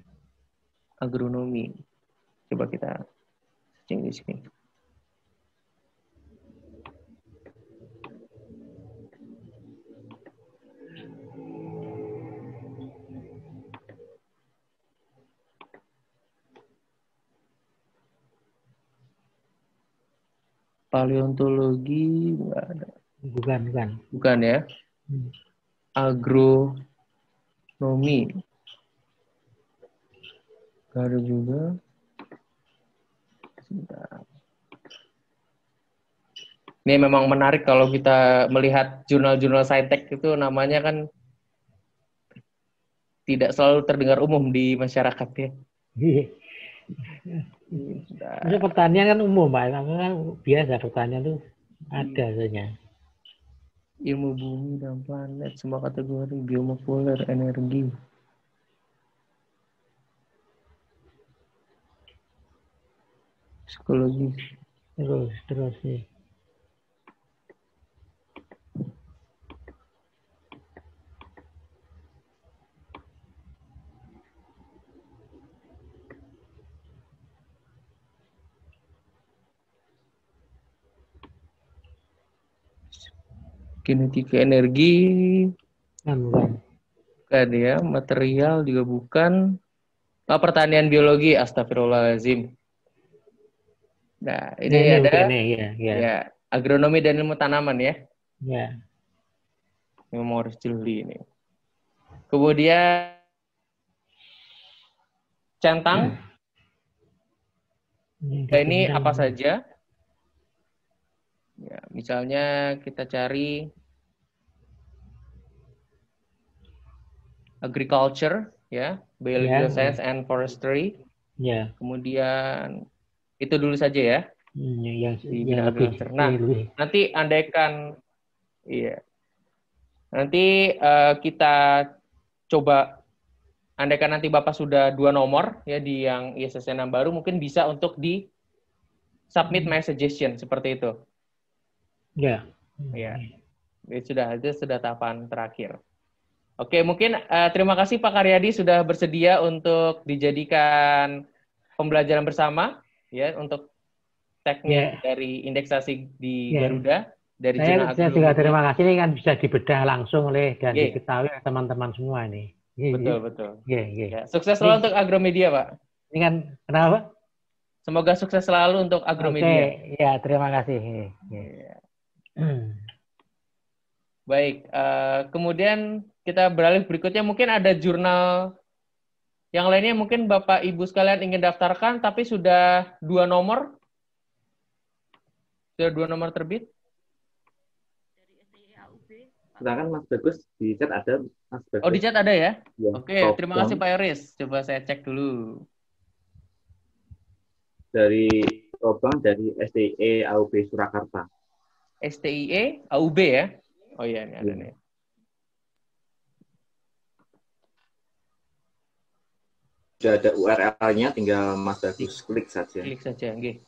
Agronomi. Coba kita cek di sini paleontologi enggak ada. Bukan, bukan. Bukan ya. Hmm. Agronomi. Enggak ada juga. Sebentar. Ini memang menarik kalau kita melihat jurnal-jurnal saintek itu namanya kan tidak selalu terdengar umum di masyarakat ya. Maksudnya pertanian kan umum, Pak. Kan biasa pertanian tuh ada hmm. saja. Ilmu bumi dan planet, semua kategori biomolekuler, energi. Psikologi. Terus, terus sih. Kinetika energi. Bukan. bukan ya material juga bukan. Oh, pertanian biologi astagfirullahalazim nah ini ya, ada ini, ya, ya. ya agronomi dan ilmu tanaman ya. Ya memoris jeli ini. Kemudian centang. Hmm. nah, ini apa saja Ya, misalnya kita cari agriculture, ya, biological yeah. science and forestry. Ya. Kemudian itu dulu saja ya. Hmm, yang, di yang lebih, Nah, lebih. nanti andaikan, iya, nanti uh, kita coba, andaikan nanti bapak sudah dua nomor ya di yang ISSN baru, mungkin bisa untuk di submit my suggestion seperti itu. Ya. Ya. Sudah itu sudah tahapan terakhir. Oke, mungkin uh, terima kasih Pak Karyadi sudah bersedia untuk dijadikan pembelajaran bersama ya untuk teknik yeah. dari indeksasi di yeah. Garuda dari saya, saya juga terima kasih ini kan bisa dibedah langsung oleh dan yeah. diketahui teman-teman semua ini. Yeah, betul yeah. betul. Yeah, yeah. Ya, sukses selalu untuk Agromedia Pak. Ini kan kenapa? Semoga sukses selalu untuk Agromedia. Oke, okay. ya terima kasih. Yeah. Yeah. Hmm. Baik, uh, kemudian kita beralih berikutnya mungkin ada jurnal yang lainnya mungkin Bapak Ibu sekalian ingin daftarkan tapi sudah dua nomor. Sudah dua nomor terbit. Silakan Mas Bagus di chat ada Mas Bagus. Oh di chat ada ya? ya Oke, terima kasih Pak Yoris. Coba saya cek dulu. Dari Robang dari STE AUB Surakarta. STIE AUB ya. Oh iya ini ada iya. nih. Sudah ada URL-nya, tinggal Mas Bagus klik saja. Klik saja, nggih.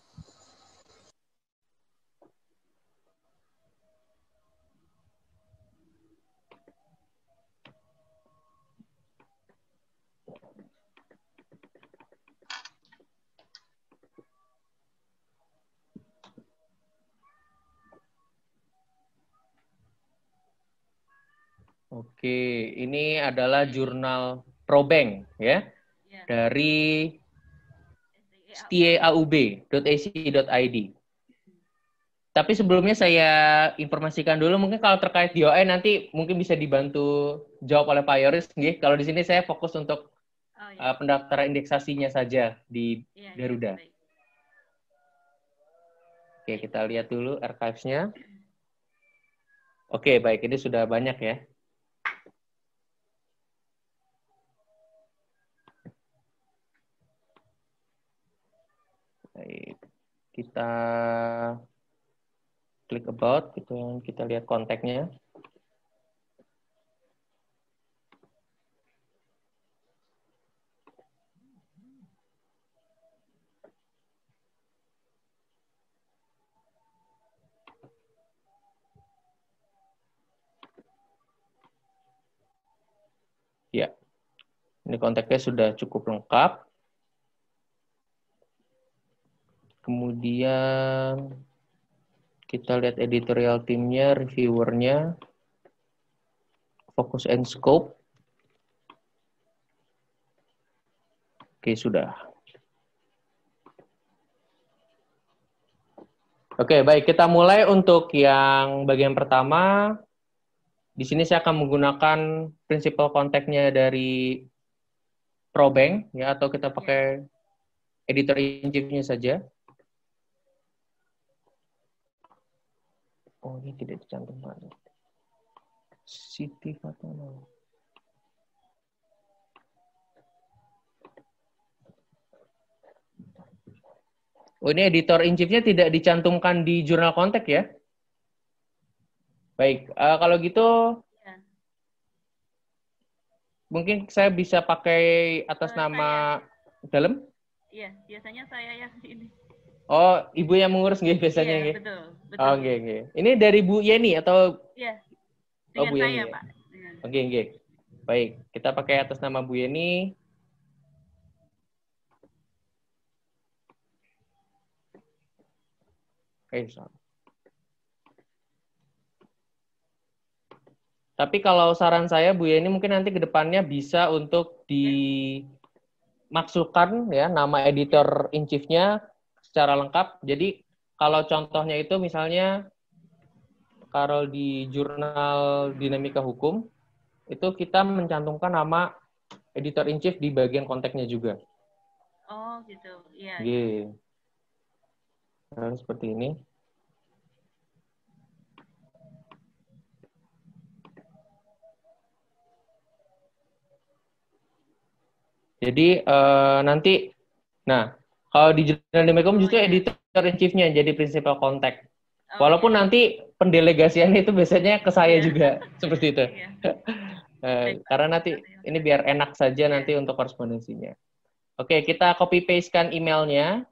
Oke, ini adalah jurnal Probank ya, ya. dari stieaub.ac.id. tapi sebelumnya saya informasikan dulu mungkin kalau terkait DOE nanti mungkin bisa dibantu jawab oleh Pak Yoris nggih. Kalau di sini saya fokus untuk oh, iya. uh, pendaftaran indeksasinya saja di iya, iya Garuda. Iya, Oke, kita lihat dulu archives-nya. Oke, baik. Ini sudah banyak ya. Baik. Kita klik about gitu kita lihat kontaknya Ya, ini kontaknya sudah cukup lengkap. Kemudian kita lihat editorial timnya, reviewernya, fokus and scope. Oke, sudah. Oke, baik. Kita mulai untuk yang bagian pertama. Di sini saya akan menggunakan prinsipal kontaknya dari ProBank, ya, atau kita pakai editor in saja. Oh, ini tidak dicantumkan. Siti. Oh, ini editor in chief-nya tidak dicantumkan di jurnal kontak ya? Baik, uh, kalau gitu ya. mungkin saya bisa pakai atas uh, nama saya. dalam? Iya, biasanya saya ya ini. Oh, ibu yang mengurus nggih biasanya nggih. Iya, betul, betul. Oh, nggih, nggih. Ini dari Bu Yeni atau Iya. oh, Bu saya, Yeni. Pak. Oke, okay, nggih. Baik, kita pakai atas nama Bu Yeni. Oke, okay, Tapi kalau saran saya Bu Yeni mungkin nanti ke depannya bisa untuk dimaksudkan ya nama editor in chief-nya secara lengkap. Jadi kalau contohnya itu misalnya kalau di jurnal Dinamika Hukum itu kita mencantumkan nama editor in chief di bagian konteksnya juga. Oh gitu, iya. Iya. Nah, seperti ini. Jadi uh, nanti, nah kalau di jurnal Demekom justru editor in chief-nya jadi principal contact. Oh, Walaupun iya. nanti pendelegasiannya itu biasanya ke saya iya. juga seperti itu. Iya. uh, karena nanti ini biar enak saja nanti untuk korespondensinya. Oke, kita copy paste kan emailnya.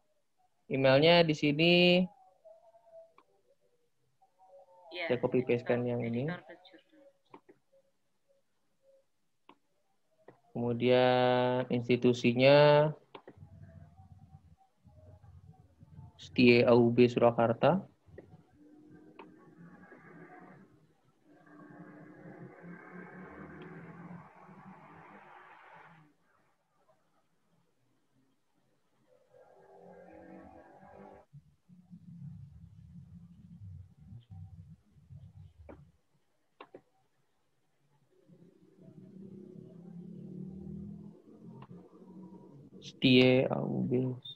Emailnya di sini. Yeah. Saya copy paste kan yang ini. Kemudian institusinya STIE AUB Surakarta. STIE AUB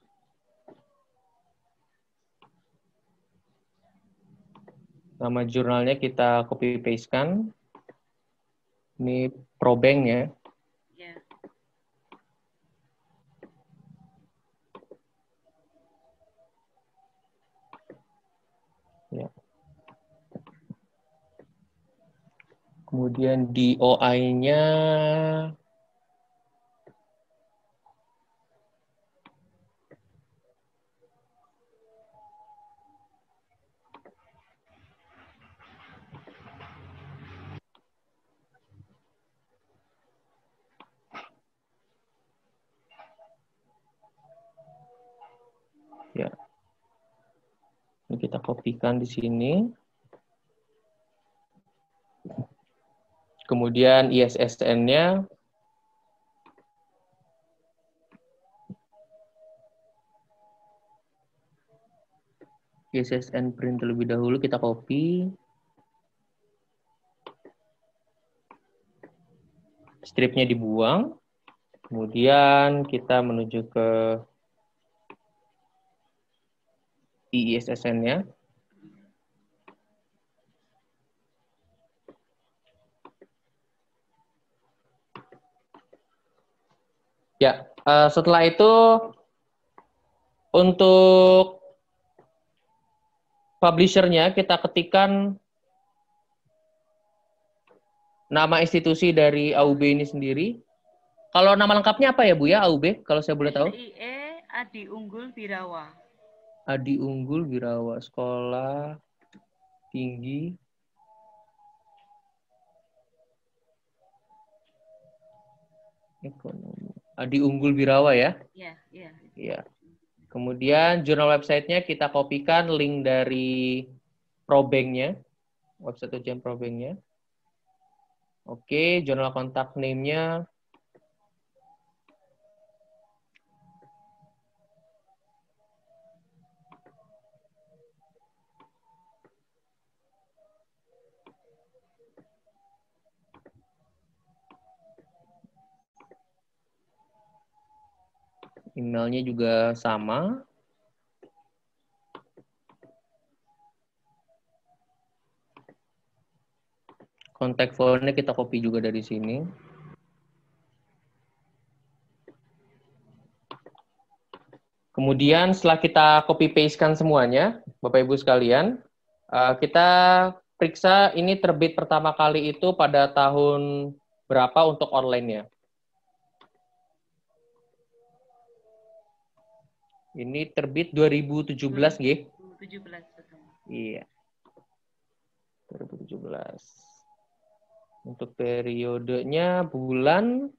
Nama jurnalnya kita copy paste kan. Ini Probank ya. Yeah. Ya. Kemudian di OI-nya kita kopikan di sini. Kemudian ISSN-nya CSSN print terlebih dahulu kita copy. Stripnya dibuang. Kemudian kita menuju ke IISSN-nya. Ya, eh, setelah itu untuk publishernya kita ketikkan nama institusi dari AUB ini sendiri. Kalau nama lengkapnya apa ya Bu ya AUB kalau saya boleh tahu? SIE Adi Unggul Birawa. Adi Unggul Birawa Sekolah Tinggi Ekonomi. Adi Unggul Birawa ya? Ya, ya. Iya. Kemudian jurnal websitenya kita kopikan link dari Probanknya, website ujian Probanknya. Oke, jurnal kontak name-nya emailnya juga sama. Kontak phone-nya kita copy juga dari sini. Kemudian setelah kita copy paste-kan semuanya, Bapak Ibu sekalian, eh, kita periksa ini terbit pertama kali itu pada tahun berapa untuk online-nya. Ini terbit 2017, nggih? 2017 betul. Iya. 2017. Untuk periodenya bulan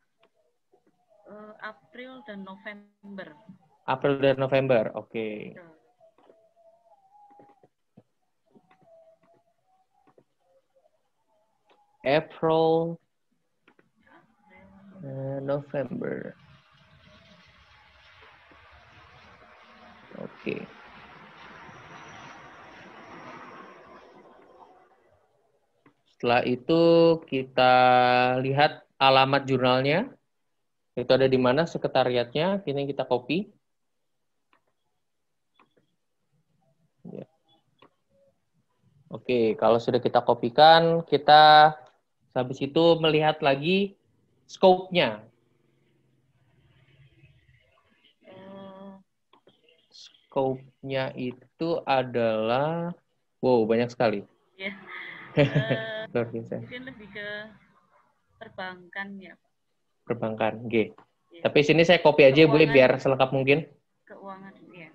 Eh, April dan November. April dan November. Oke. Betul. April eh, November. Oke. Setelah itu kita lihat alamat jurnalnya. Itu ada di mana sekretariatnya. Ini kita copy. Ya. Oke, kalau sudah kita kopikan, kita habis itu melihat lagi scope-nya. Eh, Scope-nya itu adalah wow, banyak sekali. ya. Eh, Luar biasa. mungkin lebih ke perbankan ya, Pak. Perbankan, G. Ya. Tapi sini saya copy aja Bu Keuangan. biar selengkap mungkin. Keuangan ya.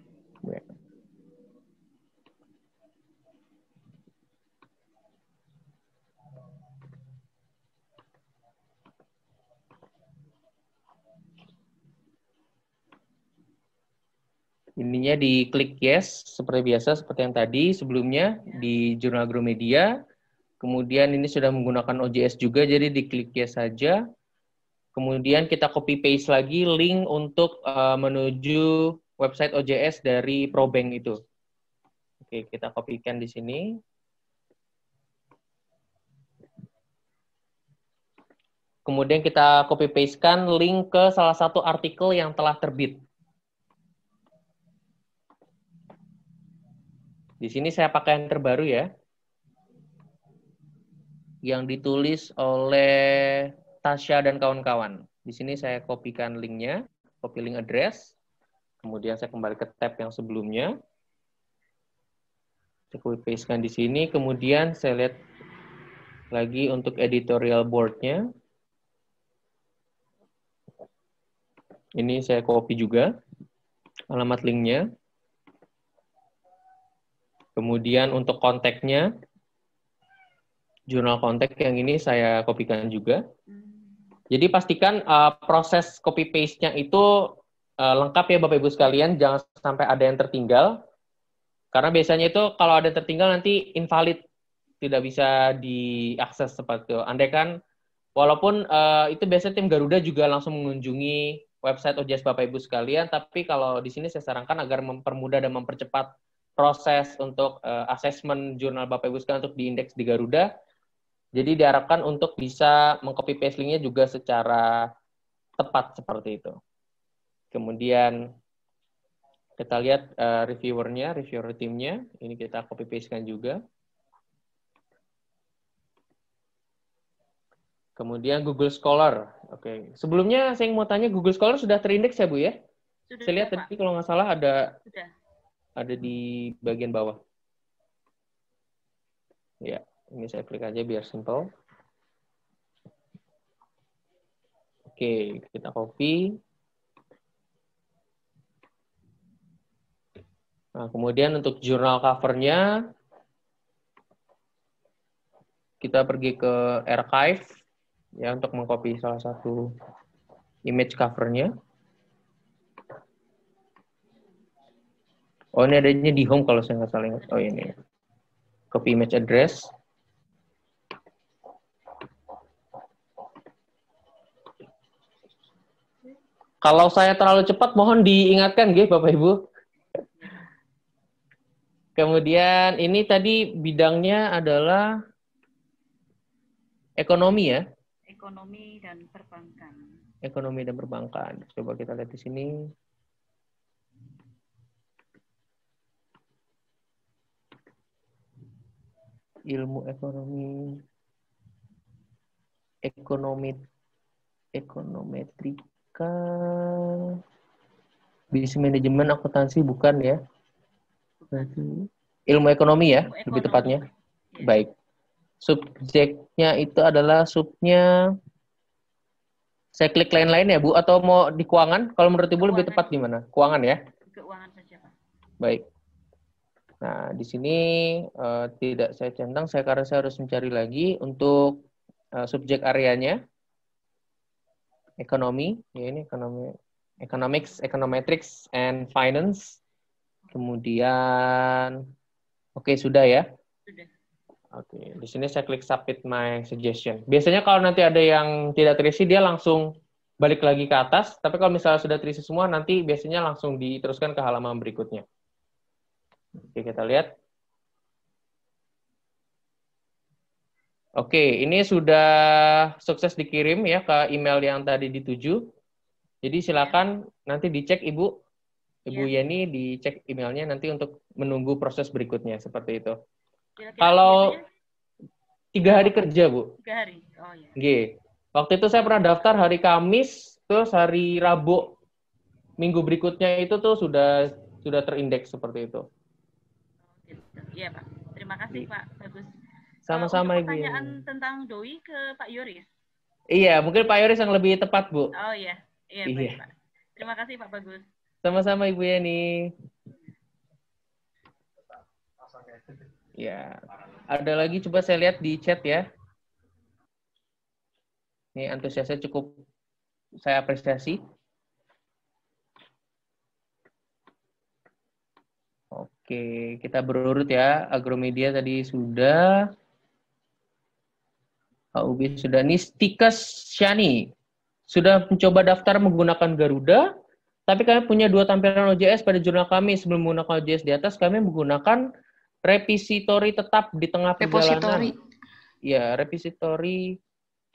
Ininya di klik yes seperti biasa seperti yang tadi sebelumnya di Jurnal Agromedia. Kemudian ini sudah menggunakan OJS juga jadi di klik yes saja. Kemudian kita copy paste lagi link untuk eh, menuju website OJS dari Probank itu. Oke, kita kopikan di sini. Kemudian kita copy pastekan link ke salah satu artikel yang telah terbit. Di sini saya pakai yang terbaru ya. Yang ditulis oleh Tasya dan kawan-kawan. Di sini saya kopikan linknya, copy link address. Kemudian saya kembali ke tab yang sebelumnya. Saya copy pastekan di sini. Kemudian saya lihat lagi untuk editorial board-nya. Ini saya copy juga alamat linknya. Kemudian untuk kontaknya, jurnal kontak yang ini saya kopikan juga. Jadi pastikan uh, proses copy paste-nya itu uh, lengkap ya Bapak Ibu sekalian, jangan sampai ada yang tertinggal. Karena biasanya itu kalau ada yang tertinggal nanti invalid, tidak bisa diakses seperti itu. Andai kan, walaupun uh, itu biasanya tim Garuda juga langsung mengunjungi website OJS Bapak Ibu sekalian, tapi kalau di sini saya sarankan agar mempermudah dan mempercepat proses untuk uh, asesmen jurnal Bapak Ibu sekalian untuk diindeks di Garuda. Jadi diharapkan untuk bisa mengcopy paste linknya juga secara tepat seperti itu. Kemudian kita lihat uh, reviewernya, reviewer timnya. Ini kita copy pastekan juga. Kemudian Google Scholar. Oke, sebelumnya saya mau tanya Google Scholar sudah terindeks ya Bu ya? Sudah, saya lihat tadi kalau nggak salah ada sudah. Ada di bagian bawah. Ya, ini saya klik aja biar simple. Oke, kita copy. Nah, kemudian untuk jurnal covernya, kita pergi ke archive ya untuk mengcopy salah satu image covernya. Oh ini adanya di home kalau saya nggak salah ingat. Oh ini copy image address. Kalau saya terlalu cepat, mohon diingatkan, gitu, Bapak Ibu. Kemudian ini tadi bidangnya adalah ekonomi ya ekonomi dan perbankan. Ekonomi dan perbankan. Coba kita lihat di sini. Ilmu ekonomi ekonomi ekonometrika bisnis manajemen akuntansi bukan ya ilmu ekonomi ya ilmu lebih ekonomi. tepatnya ya. baik subjeknya itu adalah subnya saya klik lain-lain ya Bu atau mau di keuangan? Kalau menurut Ibu lebih tepat gimana? Keuangan ya? Keuangan saja Pak. Baik. Nah, di sini uh, tidak saya centang, saya karena saya harus mencari lagi untuk uh, subjek areanya ekonomi, ya ini ekonomi economics, econometrics and finance. Kemudian oke okay, sudah ya? Sudah. Oke, okay. di sini saya klik submit my suggestion. Biasanya kalau nanti ada yang tidak terisi, dia langsung balik lagi ke atas. Tapi kalau misalnya sudah terisi semua, nanti biasanya langsung diteruskan ke halaman berikutnya. Oke, kita lihat. Oke, ini sudah sukses dikirim ya ke email yang tadi dituju. Jadi silakan nanti dicek Ibu, Ibu ya. Yeni dicek emailnya nanti untuk menunggu proses berikutnya seperti itu. Kira-kira Kalau tiga hari kerja, Bu. Tiga hari. Oh iya. G. Waktu itu saya pernah daftar hari Kamis, terus hari Rabu minggu berikutnya itu tuh sudah sudah terindeks seperti itu. Iya, Pak. Terima kasih, Pak. Bagus. Sama-sama, Ibu. Pertanyaan ya. tentang doi ke Pak Yoris. Iya, mungkin Pak Yoris yang lebih tepat, Bu. Oh iya. Iya, iya. Baik, Pak. Terima kasih, Pak Bagus. Sama-sama, Ibu Yani. Ya, ada lagi coba saya lihat di chat ya. Ini antusiasnya cukup saya apresiasi. Oke, kita berurut ya. Agromedia tadi sudah. HUB sudah. Ini Stikas Shani. Sudah mencoba daftar menggunakan Garuda, tapi kami punya dua tampilan OJS pada jurnal kami. Sebelum menggunakan OJS di atas, kami menggunakan repository tetap di tengah perjalanan. Repository. Ya, repository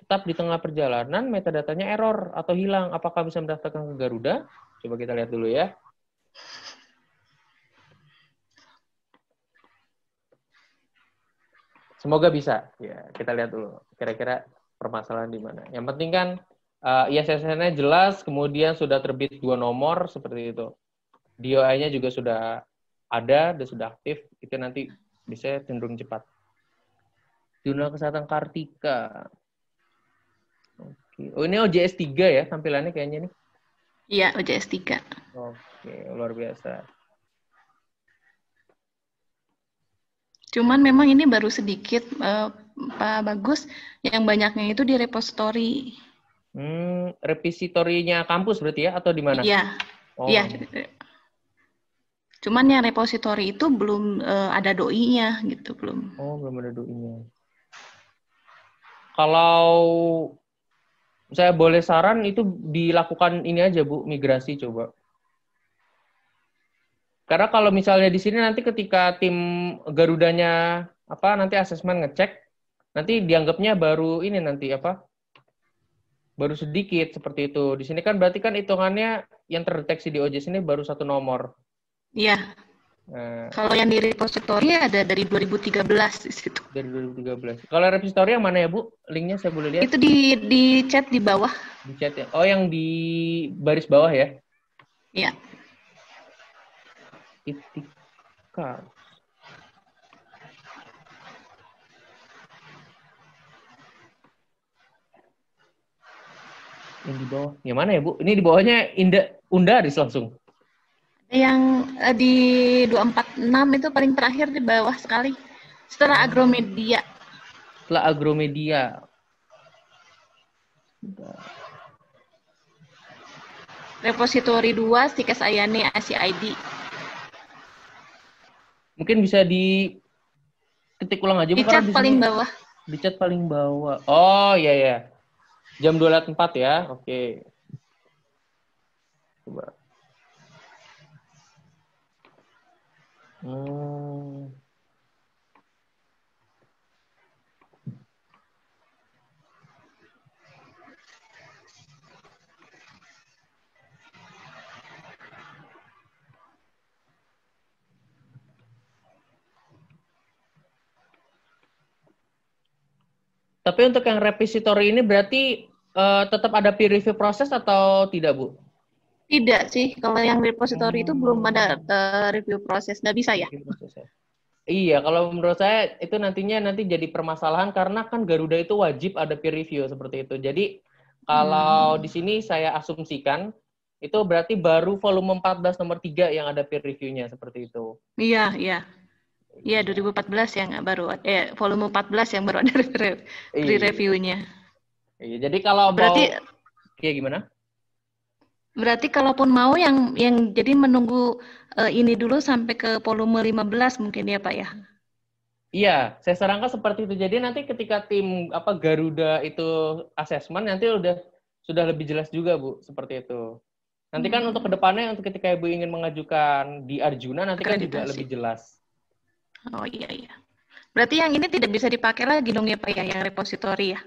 tetap di tengah perjalanan, metadatanya error atau hilang. Apakah bisa mendaftarkan ke Garuda? Coba kita lihat dulu ya. Semoga bisa. Ya, kita lihat dulu. Kira-kira permasalahan di mana. Yang penting kan uh, ISSN-nya jelas, kemudian sudah terbit dua nomor seperti itu. DOI-nya juga sudah ada dan sudah aktif, itu nanti bisa cenderung cepat. Jurnal Kesehatan Kartika. Oke. Oh, ini OJS 3 ya tampilannya kayaknya nih. Iya, OJS 3. Oke, luar biasa. Cuman memang ini baru sedikit, uh, Pak Bagus, yang banyaknya itu di repository. Hmm, repositorinya kampus berarti ya, atau di mana? Iya, oh. iya, Cuman yang repository itu belum uh, ada doi-nya gitu, belum. Oh, belum ada doi-nya. Kalau saya boleh saran itu dilakukan ini aja Bu, migrasi coba. Karena kalau misalnya di sini nanti ketika tim Garudanya apa nanti asesmen ngecek, nanti dianggapnya baru ini nanti apa? Baru sedikit seperti itu. Di sini kan berarti kan hitungannya yang terdeteksi di OJS ini baru satu nomor. Iya. Nah, Kalau yang di repository ada dari 2013 di situ. dari 2013. Kalau repository yang mana ya, Bu? Linknya saya boleh lihat Itu di di chat di bawah. di chat ya. Oh, yang di baris bawah ya. Iya. Itika. Yang di bawah. Yang mana ya, Bu? Ini di bawahnya Inda Undaris langsung. Yang eh, di 246 itu paling terakhir di bawah sekali. Setelah agromedia. Setelah Agromedia. Repository 2, Stikes Ayane, ACID. Mungkin bisa di ketik ulang aja Di chat di paling bawah. Di chat paling bawah. Oh, iya ya. Jam 2.04 ya. Oke. Coba. Hmm. Tapi untuk yang repository ini berarti eh, tetap ada peer review proses atau tidak, Bu? Tidak sih, kalau yang repository itu belum ada eh, review proses. Nggak bisa ya? Ya. Iya, kalau menurut saya itu nantinya nanti jadi permasalahan karena kan Garuda itu wajib ada peer review seperti itu. Jadi kalau di sini saya asumsikan itu berarti baru volume 14 nomor 3 yang ada peer review-nya seperti itu. Iya, iya. Iya, 2014 yang baru eh volume 14 yang baru ada re- Iya. Iya, jadi kalau Berarti mau Iya gimana? berarti kalaupun mau yang yang jadi menunggu eh, ini dulu sampai ke volume 15 mungkin ya, Pak ya. Iya, saya sarankan seperti itu. Jadi nanti ketika tim apa Garuda itu asesmen nanti udah sudah lebih jelas juga, Bu, seperti itu. Nanti kan Hmm. untuk ke depannya untuk ketika Ibu ingin mengajukan di Arjuna nanti kan juga lebih jelas. Oh iya iya. Berarti yang ini tidak bisa dipakai lagi dong ya Pak ya, yang repository ya.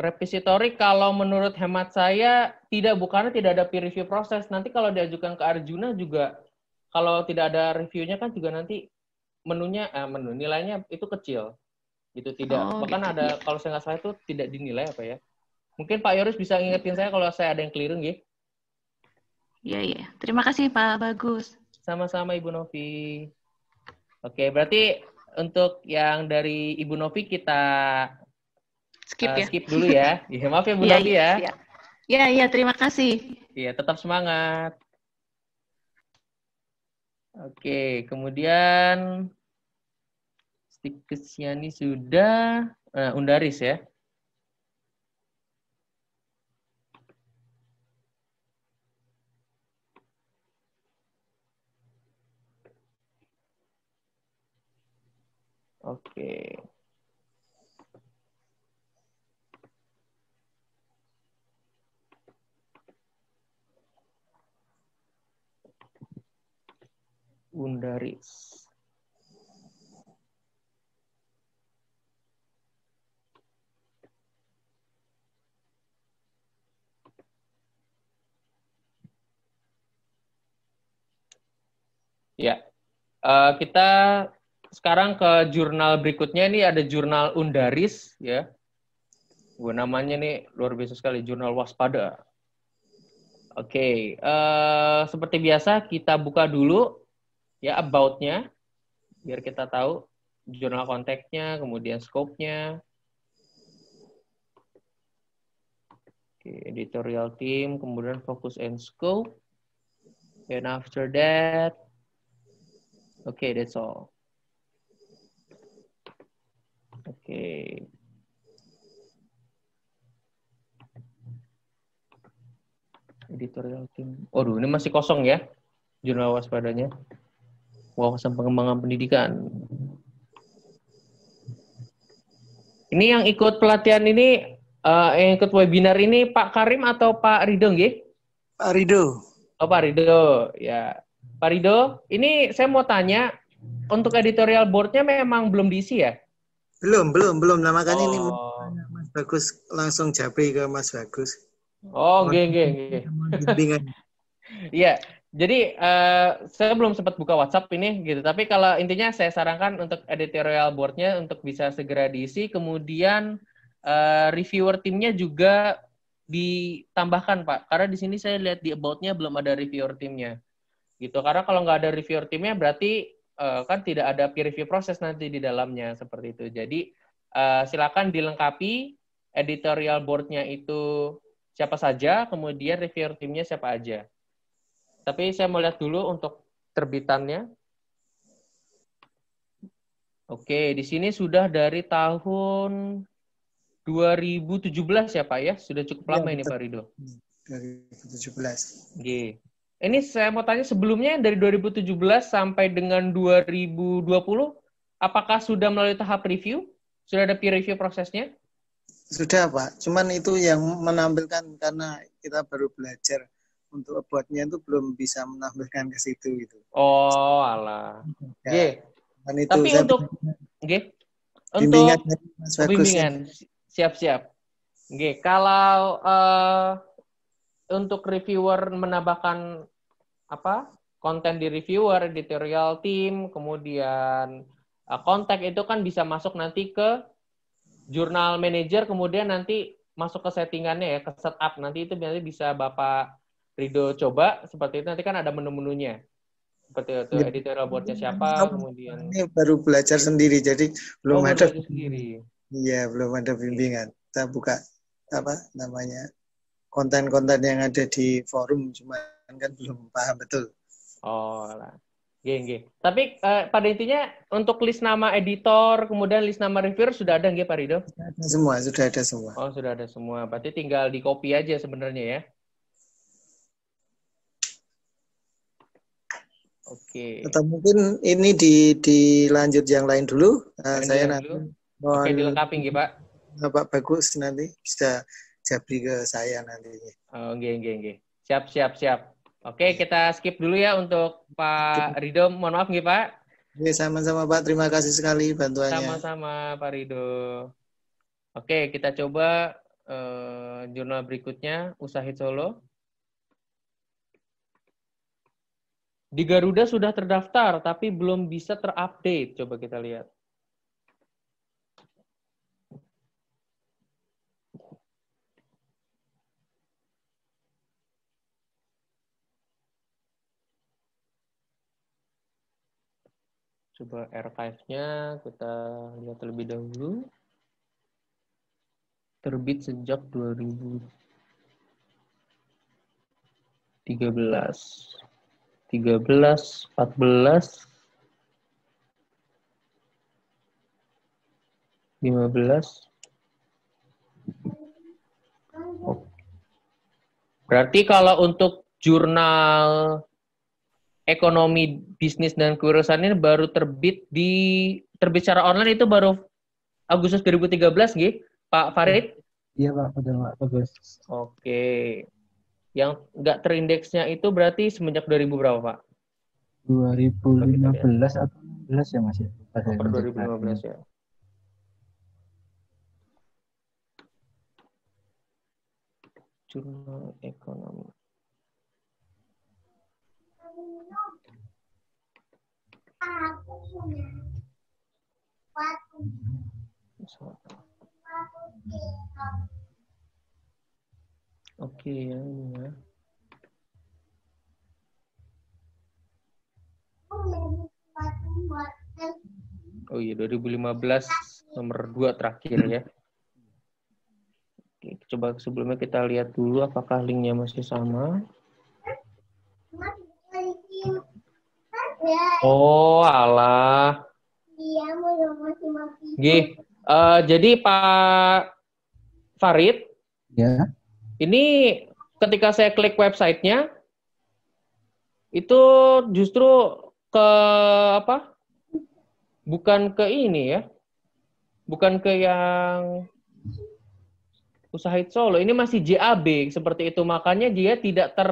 Repository kalau menurut hemat saya tidak bukannya tidak ada peer review proses. Nanti kalau diajukan ke Arjuna juga kalau tidak ada reviewnya kan juga nanti menunya eh, menu nilainya itu kecil. Gitu tidak. Oh, Bahkan gitu. ada kalau saya nggak salah itu tidak dinilai apa ya. Mungkin Pak Yoris bisa ngingetin saya kalau saya ada yang keliru nggih. Iya iya. Terima kasih Pak Bagus. Sama-sama Ibu Novi. Oke, berarti untuk yang dari Ibu Novi kita Skip eh, ya. skip dulu ya. Iya, maaf ya Bu Iya Novi iya. ya. Iya iya, iya, terima kasih. Iya, tetap semangat. Oke, kemudian Stikesiani sudah eh, Undaris ya. Oke. Undaris. Ya, Eh, kita sekarang ke jurnal berikutnya. Ini ada jurnal Undaris, ya. Gue namanya nih luar biasa sekali, jurnal waspada. Oke, eh, seperti biasa kita buka dulu ya about-nya biar kita tahu jurnal konteksnya, kemudian scope-nya. Oke, editorial team, kemudian focus and scope. And after that, okay, that's all. Oke. Editorial team. Waduh, ini masih kosong ya jurnal waspadanya. Wawasan pengembangan pendidikan. Ini yang ikut pelatihan ini, eh, yang ikut webinar ini Pak Karim atau Pak Ridho, nggih? Pak Rido. Oh, Pak Ridho, ya. Pak Rido, ini saya mau tanya, untuk editorial board-nya memang belum diisi ya? Belum, belum, belum. Nah, makanya ini Oh, Mas Bagus langsung japri ke Mas Bagus. oh, nggih, nggih, nggih. Iya, jadi eh, saya belum sempat buka WhatsApp ini gitu. Tapi kalau intinya saya sarankan untuk editorial board-nya untuk bisa segera diisi. Kemudian eh, reviewer timnya juga ditambahkan Pak. Karena di sini saya lihat di about-nya belum ada reviewer timnya. Gitu. Karena kalau nggak ada reviewer timnya berarti eh, kan tidak ada peer review proses nanti di dalamnya seperti itu. Jadi eh, silakan dilengkapi editorial board-nya itu siapa saja, kemudian reviewer timnya siapa aja. Tapi saya mau lihat dulu untuk terbitannya. Oke, di sini sudah dari tahun 2017 ya Pak ya? Sudah cukup Ya, lama ini betul. Pak Rido. 2017. Oke. Ini saya mau tanya sebelumnya dari 2017 sampai dengan 2020, apakah sudah melalui tahap review? Sudah ada peer review prosesnya? Sudah Pak, cuman itu yang menampilkan karena kita baru belajar untuk buatnya itu belum bisa menampilkan ke situ gitu. Oh, alah. Ya, itu Tapi untuk bimbingan Untuk bimbingan. Siap-siap. Oke, kalau eh, untuk reviewer menambahkan apa? konten di reviewer, editorial team, kemudian eh, kontak itu kan bisa masuk nanti ke jurnal manager, kemudian nanti masuk ke settingannya ya, ke setup. Nanti itu nanti bisa Bapak Rido coba seperti itu. Nanti kan ada menu-menunya. Seperti itu, Ya. editorial boardnya siapa, kemudian Ini baru belajar sendiri, jadi belum Oh, ada sendiri. Iya, belum ada bimbingan. Kita buka apa namanya konten-konten yang ada di forum, cuma kan belum paham betul. Oh, lah. Geng, geng. Tapi eh, pada intinya untuk list nama editor, kemudian list nama reviewer sudah ada nggih Pak Rido? Ada semua, sudah ada semua. Oh, sudah ada semua. Berarti tinggal di copy aja sebenarnya ya. Oke. Atau mungkin ini di dilanjut yang lain dulu. Nah, saya nanti dulu. Oke, dilengkapi nggih, Pak. Pak Bagus nanti bisa jabri ke saya nantinya. Oh, nggih, nggih, nggih. Siap, siap, siap. Oke, kita skip dulu ya untuk Pak Rido. Mohon maaf nggih, Pak. Oke, sama-sama Pak. Terima kasih sekali bantuannya. Sama-sama Pak Rido. Oke, kita coba eh, jurnal berikutnya, Usahid Solo. Di Garuda sudah terdaftar, tapi belum bisa terupdate. Coba kita lihat. Coba archive-nya kita lihat terlebih dahulu. Terbit sejak 2013. 13, 14, 15. Oh. Berarti kalau untuk jurnal ekonomi bisnis dan kewirausahaan ini baru terbit di terbit secara online itu baru Agustus 2013 nggih, Pak Farid? Iya Pak, betul Pak, bagus. Oke. Yang nggak terindeksnya itu berarti semenjak 2000 berapa, Pak? 2015 atau 16 ya Mas ya? Per ngecek 2015 ya. Jurnal ekonomi. Oke ya, ini ya. Oh iya, 2015 nomor 2 terakhir ya. Oke, coba sebelumnya kita lihat dulu apakah linknya masih sama. Oh, alah. Gih, eh, jadi Pak Farid, Ya, ini ketika saya klik websitenya, itu justru ke apa? Bukan ke ini ya, bukan ke yang usaha Solo. Ini masih JAB seperti itu, makanya dia tidak ter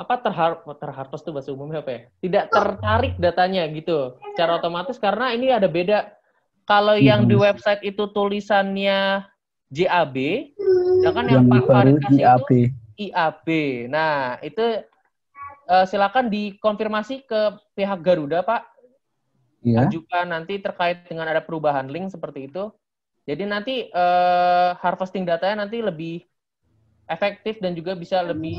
apa terhar terharvest tuh bahasa umumnya apa ya? Tidak tertarik datanya gitu secara otomatis karena ini ada beda. Kalau yang di Mhm. website itu tulisannya JAB, sedangkan yang, yang Pak Farid di kasih AB. itu IAB. Nah, itu eh, silakan dikonfirmasi ke pihak Garuda, Pak. Ya. Ajukan nanti terkait dengan ada perubahan link seperti itu. Jadi nanti eh, harvesting datanya nanti lebih efektif dan juga bisa lebih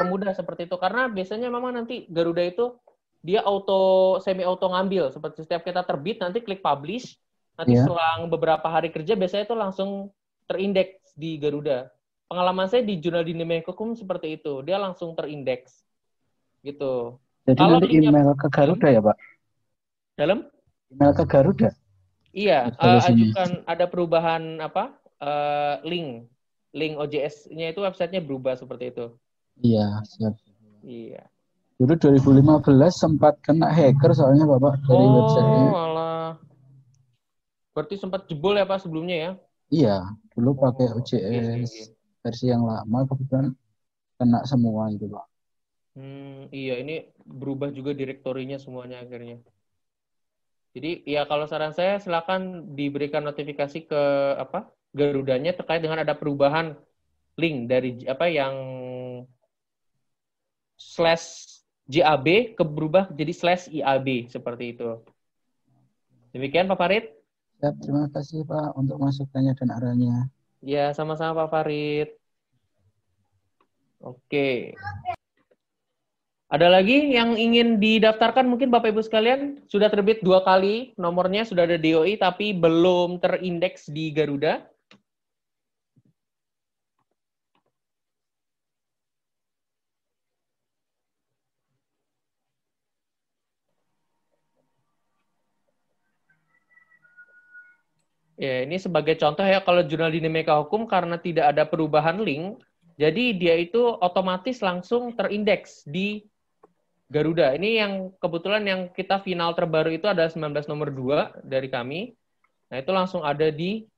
permudah seperti itu. Karena biasanya memang nanti Garuda itu dia auto semi auto ngambil seperti setiap kita terbit nanti klik publish nanti Iya. selang beberapa hari kerja biasanya itu langsung terindeks di Garuda. Pengalaman saya di jurnal dinamika hukum seperti itu, dia langsung terindeks gitu. Jadi Kalau nanti linknya- email ke Garuda ya Pak? Dalam Email ke Garuda? Iya, sini. ajukan ada perubahan apa? eh, link, link OJS-nya itu websitenya berubah seperti itu. Iya, siap. Iya. Dulu 2015 sempat kena hacker soalnya Bapak dari oh, websitenya. alah. Berarti sempat jebol ya Pak sebelumnya ya? Iya, dulu pakai Oh, iya, iya, OJS iya. versi yang lama kebetulan kena semua itu Pak. Hmm, iya ini berubah juga direktorinya semuanya akhirnya. Jadi ya kalau saran saya silakan diberikan notifikasi ke apa Garudanya terkait dengan ada perubahan link dari apa yang slash JAB ke berubah jadi slash IAB seperti itu. Demikian Pak Farid. Siap, terima kasih Pak untuk masukannya dan arahnya. Ya sama-sama Pak Farid. Oke. Ada lagi yang ingin didaftarkan mungkin Bapak Ibu sekalian sudah terbit dua kali nomornya sudah ada DOI tapi belum terindeks di Garuda. Ya, ini sebagai contoh ya kalau jurnal dinamika hukum karena tidak ada perubahan link, jadi dia itu otomatis langsung terindeks di Garuda. Ini yang kebetulan yang kita final terbaru itu ada 19 nomor 2 dari kami. Nah, itu langsung ada di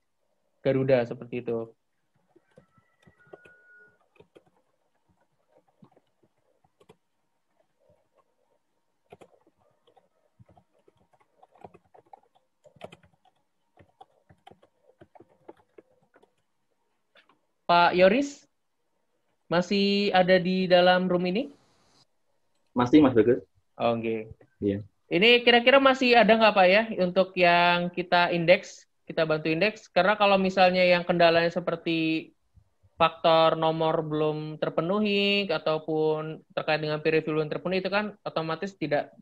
Garuda seperti itu. Pak Yoris masih ada di dalam room ini? Masih Mas Bagus? Oke. Iya. Ini kira-kira masih ada nggak Pak ya untuk yang kita indeks, kita bantu indeks? Karena kalau misalnya yang kendalanya seperti faktor nomor belum terpenuhi ataupun terkait dengan peer review belum terpenuhi itu kan otomatis tidak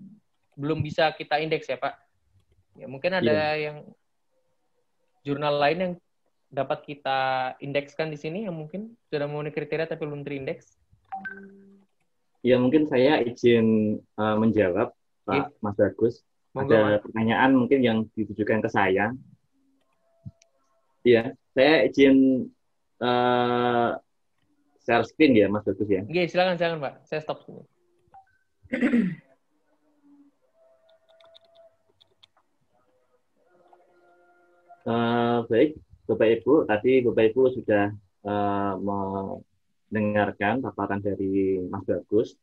belum bisa kita indeks ya Pak. Ya mungkin ada yang jurnal lain yang dapat kita indekskan di sini yang mungkin sudah memenuhi kriteria tapi belum terindeks. Ya mungkin saya izin eh, menjawab Pak Iya. Mas Bagus. Monggo, Ada Mas. pertanyaan mungkin yang ditujukan ke saya. Iya, saya izin eh, share screen ya Mas Bagus ya. Oke, silakan silakan Pak. Saya stop dulu. Eh, baik, Bapak Ibu, tadi Bapak Ibu sudah eh, mendengarkan paparan dari Mas Bagus.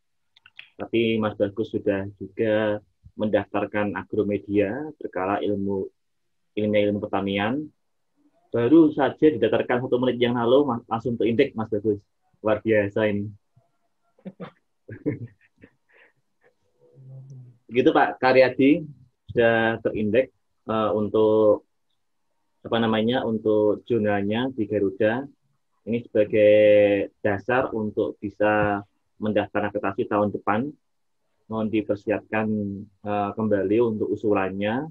Tapi Mas Bagus sudah juga mendaftarkan agromedia berkala ilmu ilmu ilmu pertanian. Baru saja didaftarkan satu menit yang lalu mas- langsung terindeks Mas Bagus. Luar biasa ini. Begitu Pak Karyadi sudah terindeks eh, untuk apa namanya untuk jurnalnya di Garuda ini sebagai dasar untuk bisa mendaftar akreditasi tahun depan mohon dipersiapkan eh, kembali untuk usulannya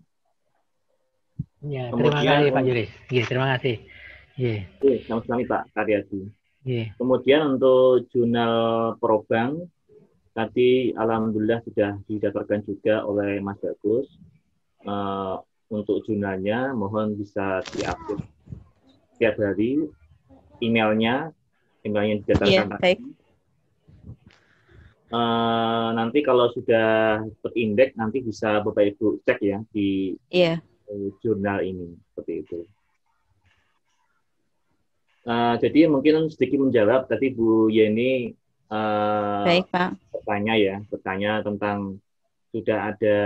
Ya, terima Kemudian kasih Pak Juris. Iya, terima kasih. Iya, Oke, sama-sama Pak Karyadi iya. kemudian untuk jurnal Probang tadi alhamdulillah sudah didaftarkan juga oleh Mas Bagus Eh, untuk jurnalnya mohon bisa diupdate setiap hari emailnya email yang didaftarkan Iya, tadi. baik. Eh, nanti kalau sudah terindeks nanti bisa Bapak Ibu cek ya di Iya. eh, jurnal ini seperti itu. Eh, jadi mungkin sedikit menjawab tadi Bu Yeni uh, Baik, Pak. bertanya ya, bertanya tentang sudah ada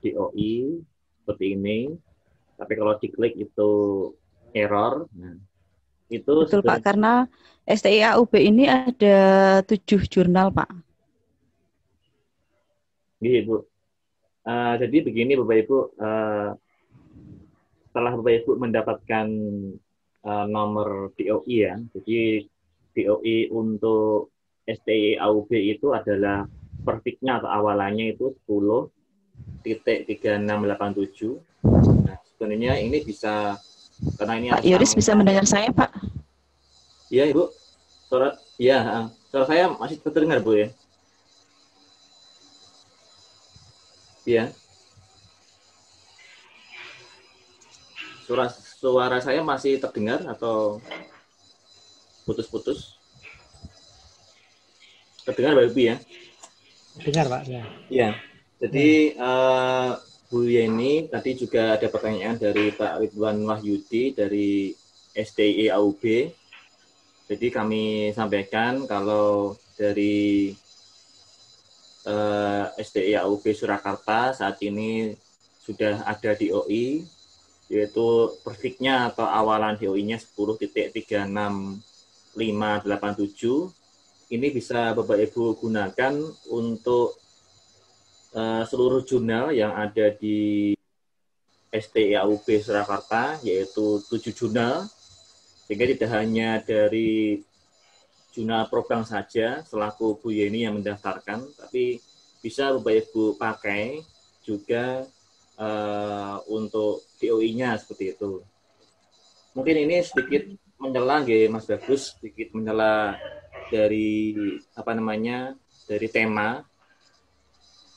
DOI seperti ini, tapi kalau diklik itu error. Nah, itu Betul, Pak. Karena STIAUB ini ada tujuh jurnal, Pak. Iya, Bu. Uh, jadi begini, Bapak Ibu, uh, setelah Bapak Ibu mendapatkan uh, nomor DOI ya, jadi DOI untuk STI AUB itu adalah perfectnya atau awalannya itu 10 titik 3687. Nah, sebenarnya ini bisa karena ini Pak Yoris bisa mendengar saya, Pak? Iya, Ibu. Suara ya, suara saya masih terdengar, Bu ya. Iya. Suara suara saya masih terdengar atau putus-putus? Terdengar Pak Ibu ya? Dengar Pak ya. Iya. Jadi uh, Bu Yeni tadi juga ada pertanyaan dari Pak Ridwan Wahyudi dari SDI AUB. Jadi kami sampaikan kalau dari uh, SDI AUB Surakarta saat ini sudah ada DOI yaitu perfectnya atau awalan DOI-nya 10.36587 ini bisa Bapak Ibu gunakan untuk uh, seluruh jurnal yang ada di STIAUB Surakarta yaitu tujuh jurnal sehingga tidak hanya dari jurnal program saja selaku Bu Yeni yang mendaftarkan tapi bisa Bapak Ibu pakai juga uh, untuk DOI-nya seperti itu. Mungkin ini sedikit menyela ya Mas Bagus, sedikit menyela dari apa namanya dari tema.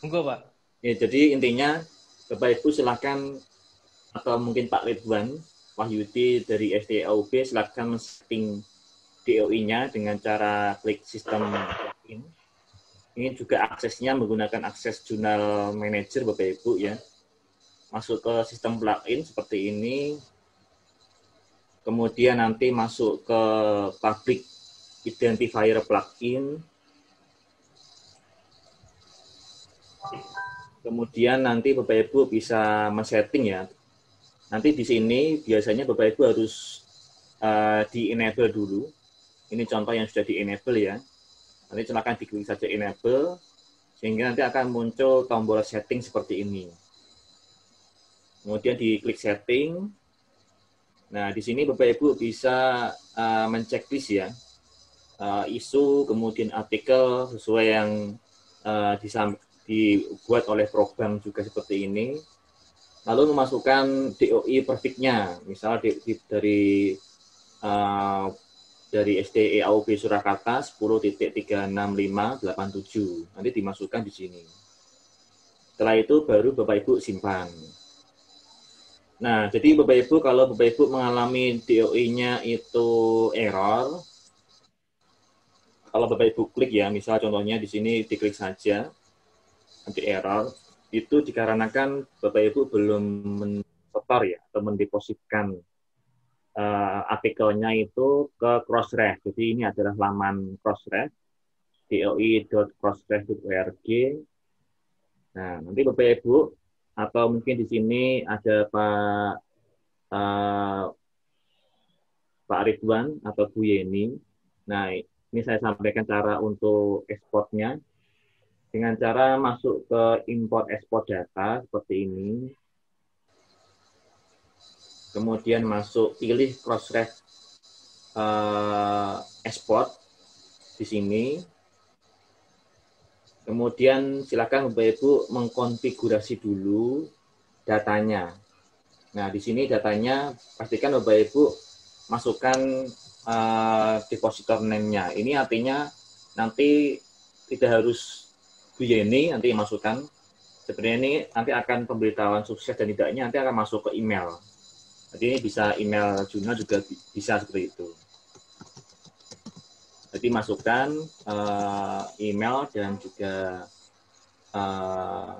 Enggak Pak. Ya, jadi intinya Bapak Ibu silakan atau mungkin Pak Ridwan Wahyudi dari SDAUB silakan setting DOI-nya dengan cara klik sistem login. Ini juga aksesnya menggunakan akses jurnal manager Bapak Ibu ya masuk ke sistem plugin seperti ini, kemudian nanti masuk ke public identifier plugin, kemudian nanti Bapak Ibu bisa men-setting ya. Nanti di sini biasanya Bapak Ibu harus uh, di-enable dulu. Ini contoh yang sudah di-enable ya. Nanti silakan diklik saja enable, sehingga nanti akan muncul tombol setting seperti ini. Kemudian diklik setting. Nah, di sini Bapak Ibu bisa uh, menceklis ya uh, isu, kemudian artikel sesuai yang uh, dibuat oleh program juga seperti ini. Lalu memasukkan DOI perfectnya, misal di, di, dari uh, dari SDE AUB Surakarta 10.36587. Nanti dimasukkan di sini. Setelah itu baru Bapak Ibu simpan. Nah, jadi Bapak Ibu kalau Bapak Ibu mengalami DOI-nya itu error, kalau Bapak Ibu klik ya, misal contohnya di sini diklik saja, nanti error, itu dikarenakan Bapak Ibu belum mensetor ya, atau mendepositkan uh, artikelnya itu ke Crossref. Jadi ini adalah laman Crossref, doi.crossref.org. Nah, nanti Bapak Ibu atau mungkin di sini ada Pak uh, Pak Ridwan atau Bu Yeni. Nah, ini saya sampaikan cara untuk ekspornya dengan cara masuk ke import export data seperti ini. Kemudian masuk pilih crossref uh, export di sini. Kemudian silakan Bapak Ibu mengkonfigurasi dulu datanya. Nah, di sini datanya pastikan Bapak Ibu masukkan uh, depositor name-nya. Ini artinya nanti tidak harus Bu Yeni nanti masukkan. Sebenarnya ini nanti akan pemberitahuan sukses dan tidaknya nanti akan masuk ke email. Jadi ini bisa email jurnal juga bisa seperti itu. Jadi masukkan uh, email dan juga uh,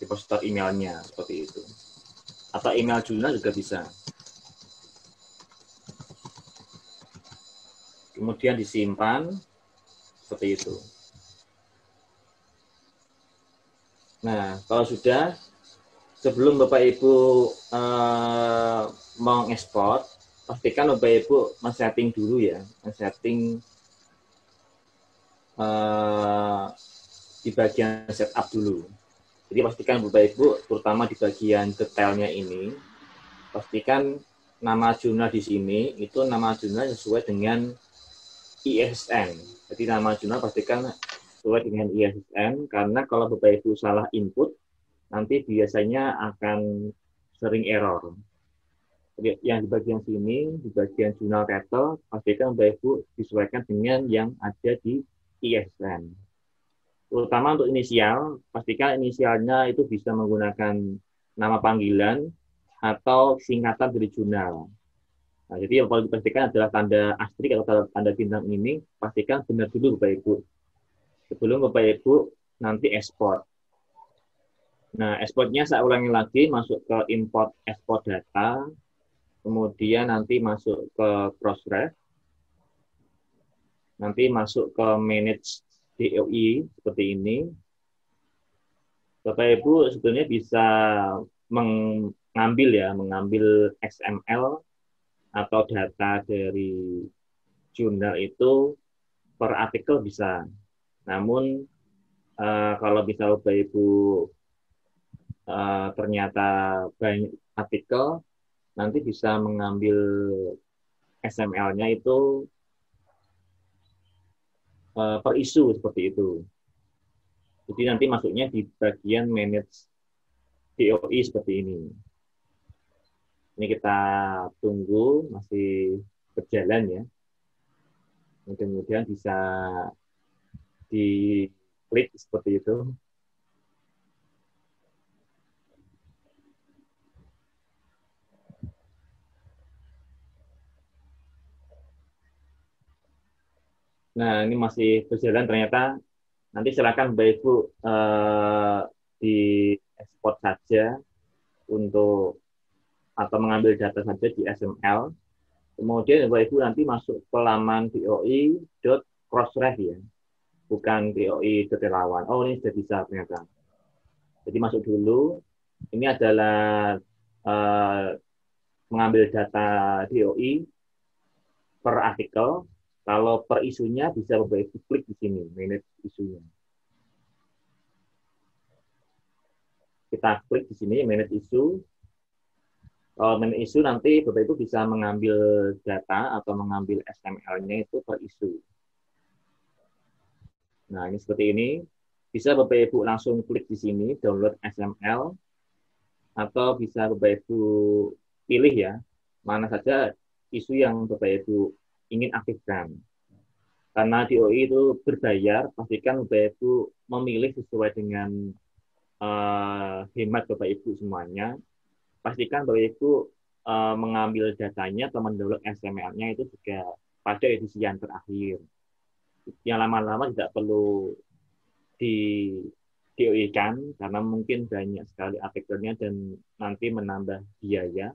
depositor emailnya seperti itu. Atau email jurnal juga bisa. Kemudian disimpan. seperti itu. Nah, kalau sudah sebelum Bapak Ibu uh, mengekspor, pastikan Bapak Ibu men-setting dulu ya, men-setting uh, di bagian setup dulu. Jadi pastikan Bapak Ibu, terutama di bagian detailnya ini, pastikan nama jurnal di sini itu nama jurnal sesuai dengan ISN. Jadi nama jurnal pastikan sesuai dengan ISN karena kalau Bapak Ibu salah input nanti biasanya akan sering error. Yang di bagian sini, di bagian jurnal title, pastikan Bapak Ibu disesuaikan dengan yang ada di ISN. Terutama untuk inisial, pastikan inisialnya itu bisa menggunakan nama panggilan atau singkatan dari jurnal. Nah, jadi yang perlu dipastikan adalah tanda astrik atau tanda bintang ini, pastikan benar dulu Bapak Ibu sebelum Bapak Ibu nanti ekspor. Nah, ekspornya saya ulangi lagi, masuk ke import ekspor data, kemudian nanti masuk ke crossref, nanti masuk ke manage DOI seperti ini. Bapak Ibu sebetulnya bisa mengambil ya, mengambil XML atau data dari jurnal itu per artikel bisa. Namun uh, kalau bisa Bapak Ibu uh, ternyata banyak artikel, nanti bisa mengambil XML-nya itu uh, per isu seperti itu. Jadi nanti masuknya di bagian manage DOI seperti ini. Ini kita tunggu masih berjalan ya. Mudah-mudahan bisa di klik seperti itu. Nah, ini masih berjalan ternyata. Nanti silakan Bapak Ibu eh, di ekspor saja untuk atau mengambil data saja di XML. Kemudian Bapak Ibu nanti masuk ke laman doi.crossref ya bukan POI relawan. Oh ini sudah bisa ternyata. Jadi masuk dulu. Ini adalah uh, mengambil data DOI per artikel. Kalau per isunya bisa Ibu klik di sini, manage isunya. Kita klik di sini, manage isu. Kalau manage isu nanti Bapak Ibu bisa mengambil data atau mengambil XML-nya itu per isu. Nah, ini seperti ini. Bisa Bapak Ibu langsung klik di sini, download XML, atau bisa Bapak Ibu pilih ya, mana saja isu yang Bapak Ibu ingin aktifkan. Karena DOI itu berbayar, pastikan Bapak Ibu memilih sesuai dengan uh, hemat Bapak Ibu semuanya. Pastikan Bapak Ibu uh, mengambil datanya atau mendownload XML-nya itu juga pada edisi yang terakhir yang lama-lama tidak perlu di DOI kan karena mungkin banyak sekali artikelnya dan nanti menambah biaya.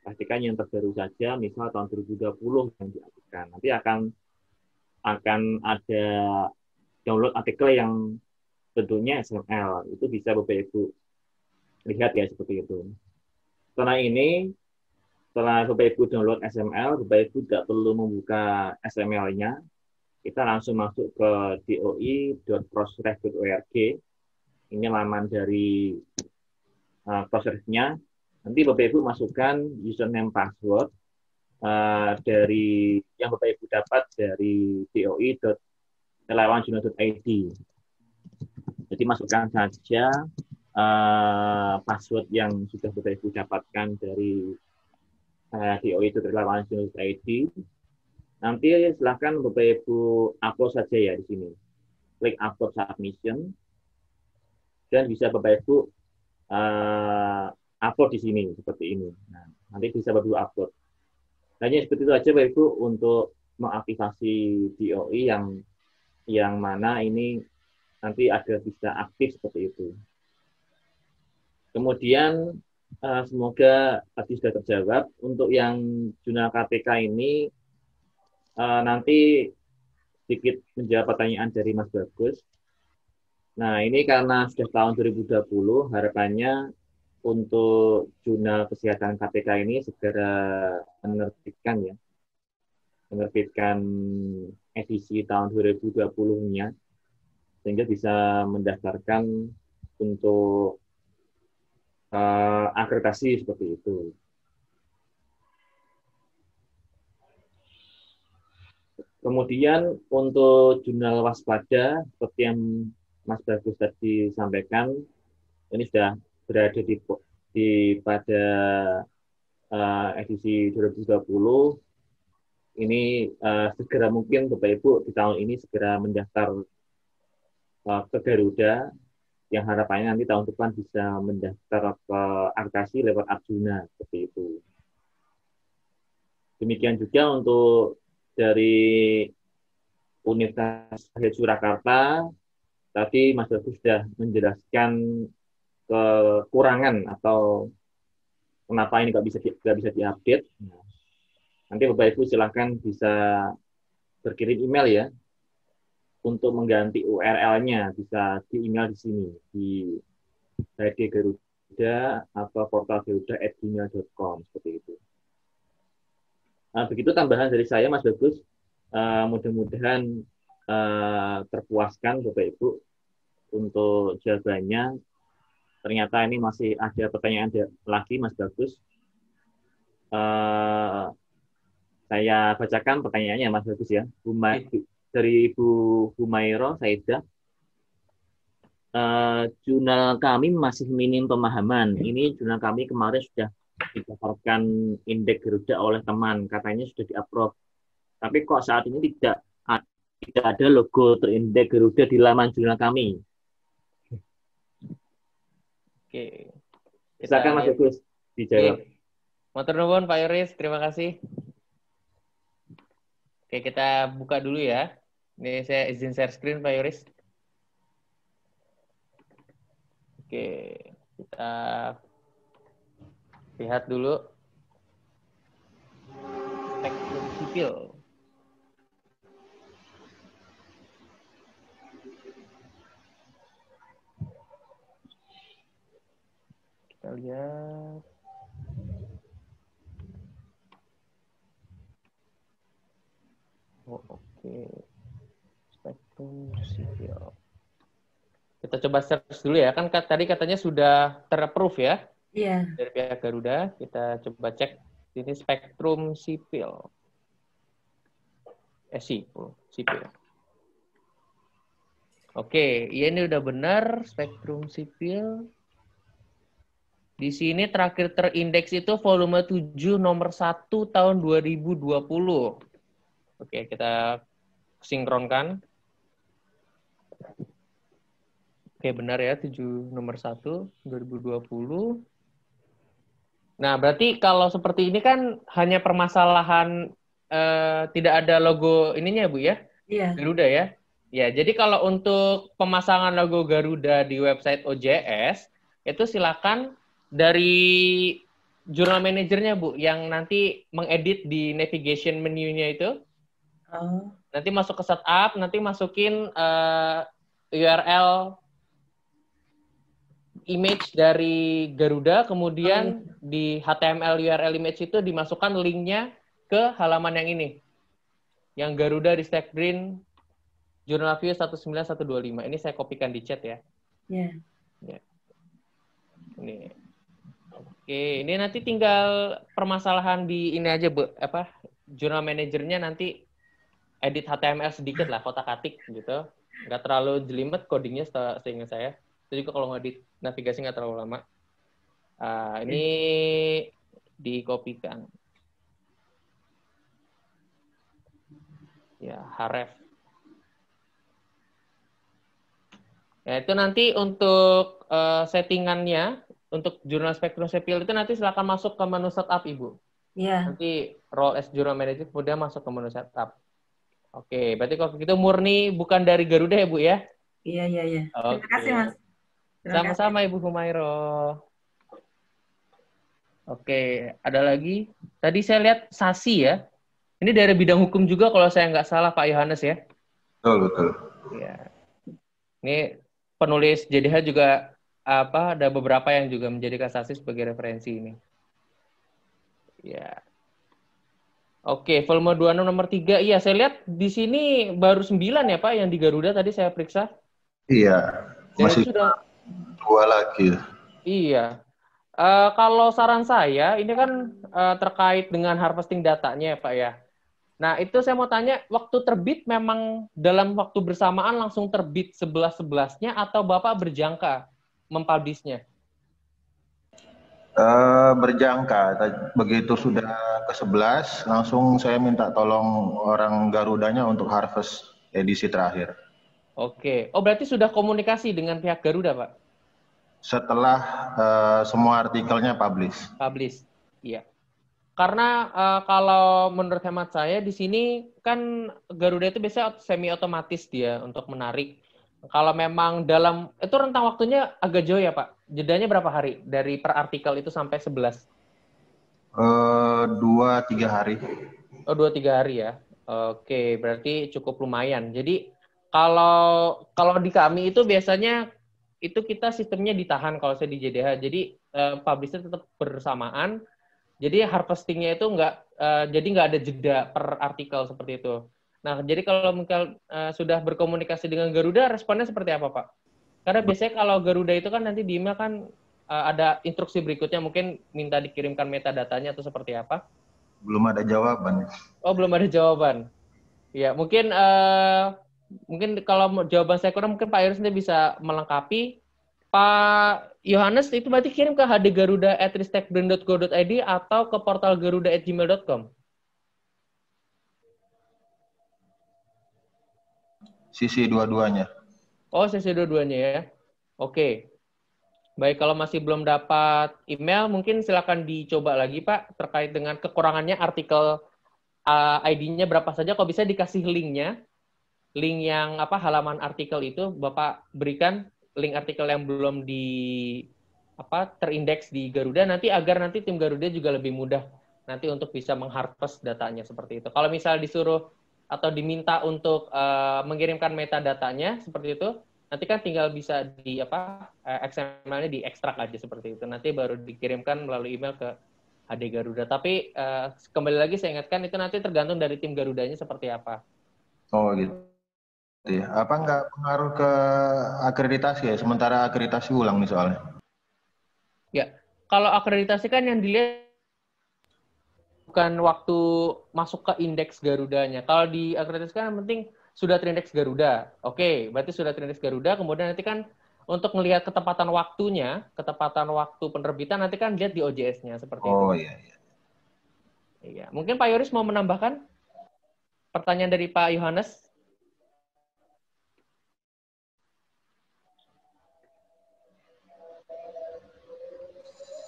Pastikan yang terbaru saja, misal tahun 2020 yang diaktifkan. Nanti akan akan ada download artikel yang tentunya XML. Itu bisa Bapak Ibu lihat ya seperti itu. Setelah ini, setelah Bapak Ibu download XML, Bapak Ibu tidak perlu membuka XML-nya, kita langsung masuk ke doi.crossref.org. Ini laman dari uh, crossref-nya. Nanti Bapak Ibu masukkan username password uh, dari yang Bapak Ibu dapat dari doi.relawanjurnal.id. Jadi masukkan saja uh, password yang sudah Bapak Ibu dapatkan dari uh, doi.relawanjurnal.id Nanti silahkan Bapak Ibu upload saja ya di sini. Klik upload submission. Dan bisa Bapak Ibu uh, upload di sini seperti ini. Nah, nanti bisa Bapak Ibu upload. Hanya seperti itu aja Bapak Ibu untuk mengaktifasi DOI yang yang mana ini nanti ada bisa aktif seperti itu. Kemudian uh, semoga tadi sudah terjawab. Untuk yang jurnal KPK ini uh, nanti sedikit menjawab pertanyaan dari Mas Bagus. Nah, ini karena sudah tahun 2020, harapannya untuk jurnal kesehatan KPK ini segera menerbitkan ya, menerbitkan edisi tahun 2020-nya, sehingga bisa mendaftarkan untuk uh, akreditasi seperti itu. Kemudian untuk jurnal waspada, seperti yang Mas Bagus tadi sampaikan, ini sudah berada di, di pada uh, edisi 2020. Ini uh, segera mungkin Bapak Ibu di tahun ini segera mendaftar uh, ke Garuda, yang harapannya nanti tahun depan bisa mendaftar ke Arkasi lewat Arjuna, seperti itu. Demikian juga untuk dari Universitas Surakarta tadi Mas Bagus sudah menjelaskan kekurangan atau kenapa ini nggak bisa nggak bisa diupdate. Nanti Bapak Ibu silahkan bisa berkirim email ya untuk mengganti URL-nya bisa di email di sini di HD Garuda atau portal garuda@gmail.com seperti itu. Nah, begitu tambahan dari saya, Mas Bagus. Uh, mudah-mudahan uh, terpuaskan Bapak Ibu untuk jawabannya. Ternyata ini masih ada pertanyaan lagi, Mas Bagus. Uh, saya bacakan pertanyaannya, Mas Bagus ya. Dari Ibu Humairo Saidah. Uh, jurnal kami masih minim pemahaman. Ini jurnal kami kemarin sudah didaftarkan indeks Garuda oleh teman, katanya sudah di-approve. Tapi kok saat ini tidak tidak ada logo terindeks Garuda di laman jurnal kami. Oke. Silakan Mas Agus dijawab. Motor nuwun Pak Yoris, terima kasih. Oke, kita buka dulu ya. Ini saya izin share screen Pak Yoris. Oke, kita lihat dulu spektrum sipil. Kita lihat. Oh, oke. Okay. Spektrum sipil. Kita coba search dulu ya. Kan tadi katanya sudah terapprove ya. Iya. Dari pihak Garuda, kita coba cek ini spektrum sipil. Eh, sipil. sipil. Oke, iya ini udah benar spektrum sipil. Di sini terakhir terindeks itu volume 7 nomor 1 tahun 2020. Oke, kita sinkronkan. Oke, benar ya, 7 nomor 1 2020. Nah, berarti kalau seperti ini kan hanya permasalahan uh, tidak ada logo ininya, Bu ya? Iya. Garuda ya? Ya, jadi kalau untuk pemasangan logo Garuda di website OJS, itu silakan dari jurnal manajernya, Bu, yang nanti mengedit di navigation menu-nya itu. Oh. Nanti masuk ke setup, nanti masukin uh, eh, URL image dari Garuda, kemudian oh. di HTML URL image itu dimasukkan linknya ke halaman yang ini. Yang Garuda di Stack Green Journal View 19125. Ini saya kopikan di chat ya. Yeah. Ya. Ini. Oke, ini nanti tinggal permasalahan di ini aja, Bu. Apa? Jurnal manajernya nanti edit HTML sedikit lah, kotak atik gitu. Nggak terlalu jelimet codingnya seingat saya. Itu juga kalau ngedit navigasi nggak terlalu lama. Uh, ini dikopikan. Ya, haref. Ya, itu nanti untuk uh, settingannya, untuk jurnal spektrum sepil itu nanti silakan masuk ke menu setup, Ibu. Iya. Nanti role as jurnal manager, kemudian masuk ke menu setup. Oke, berarti kalau begitu murni bukan dari Garuda ya, Bu ya? Iya, iya, iya. Terima kasih, Mas. Sama-sama Ibu Humairo. Oke, ada lagi. Tadi saya lihat Sasi ya. Ini dari bidang hukum juga kalau saya nggak salah Pak Yohanes ya. Betul, betul. Ya. Ini penulis JDH juga apa ada beberapa yang juga menjadikan saksi sebagai referensi ini. Ya. Oke, volume 26 nomor 3. Iya, saya lihat di sini baru 9 ya, Pak, yang di Garuda tadi saya periksa. Iya, masih sudah dua lagi. Iya. Eh, kalau saran saya, ini kan eh, terkait dengan harvesting datanya ya Pak ya. Nah itu saya mau tanya, waktu terbit memang dalam waktu bersamaan langsung terbit sebelas-sebelasnya atau Bapak berjangka mempublishnya? Eh, berjangka. Begitu sudah ke 11, langsung saya minta tolong orang Garudanya untuk harvest edisi terakhir. Oke. Oh berarti sudah komunikasi dengan pihak Garuda Pak? Setelah eh, semua artikelnya publish. Publish. Iya. Karena eh, kalau menurut hemat saya di sini kan Garuda itu biasanya semi otomatis dia untuk menarik. Kalau memang dalam itu rentang waktunya agak jauh ya Pak. Jedanya berapa hari dari per artikel itu sampai 11? Eh, dua tiga hari. Oh dua tiga hari ya. Oke, berarti cukup lumayan. Jadi kalau kalau di kami itu biasanya itu kita sistemnya ditahan kalau saya di JDH. Jadi eh, publisher tetap bersamaan. Jadi harvestingnya itu nggak eh, jadi nggak ada jeda per artikel seperti itu. Nah, jadi kalau mungkin eh, sudah berkomunikasi dengan Garuda, responnya seperti apa, Pak? Karena biasanya kalau Garuda itu kan nanti di email kan eh, ada instruksi berikutnya, mungkin minta dikirimkan metadatanya atau seperti apa? Belum ada jawaban. Oh, belum ada jawaban. Ya, mungkin eh, mungkin kalau jawaban saya kurang, mungkin Pak Iris nanti bisa melengkapi. Pak Yohanes itu berarti kirim ke hdgaruda@ristekbrand.go.id atau ke portal garuda@gmail.com. Sisi dua-duanya. Oh, sesi dua-duanya ya. Oke. Baik, kalau masih belum dapat email, mungkin silakan dicoba lagi, Pak, terkait dengan kekurangannya artikel uh, ID-nya berapa saja. Kalau bisa dikasih linknya, link yang apa halaman artikel itu, Bapak berikan link artikel yang belum di apa terindeks di Garuda nanti agar nanti tim Garuda juga lebih mudah nanti untuk bisa mengharvest datanya seperti itu. Kalau misal disuruh atau diminta untuk uh, mengirimkan metadatanya seperti itu, nanti kan tinggal bisa di apa uh, XML-nya diekstrak aja seperti itu. Nanti baru dikirimkan melalui email ke HD Garuda. Tapi uh, kembali lagi saya ingatkan itu nanti tergantung dari tim Garudanya seperti apa. Oh gitu. Ya. Apa nggak pengaruh ke akreditasi ya? Sementara akreditasi ulang nih soalnya. Ya, kalau akreditasi kan yang dilihat bukan waktu masuk ke indeks Garudanya. Kalau di akreditasi kan yang penting sudah terindeks Garuda. Oke, berarti sudah terindeks Garuda. Kemudian nanti kan untuk melihat ketepatan waktunya, ketepatan waktu penerbitan nanti kan lihat di OJS-nya seperti itu. Oh iya iya. Iya, mungkin Pak Yoris mau menambahkan pertanyaan dari Pak Yohanes.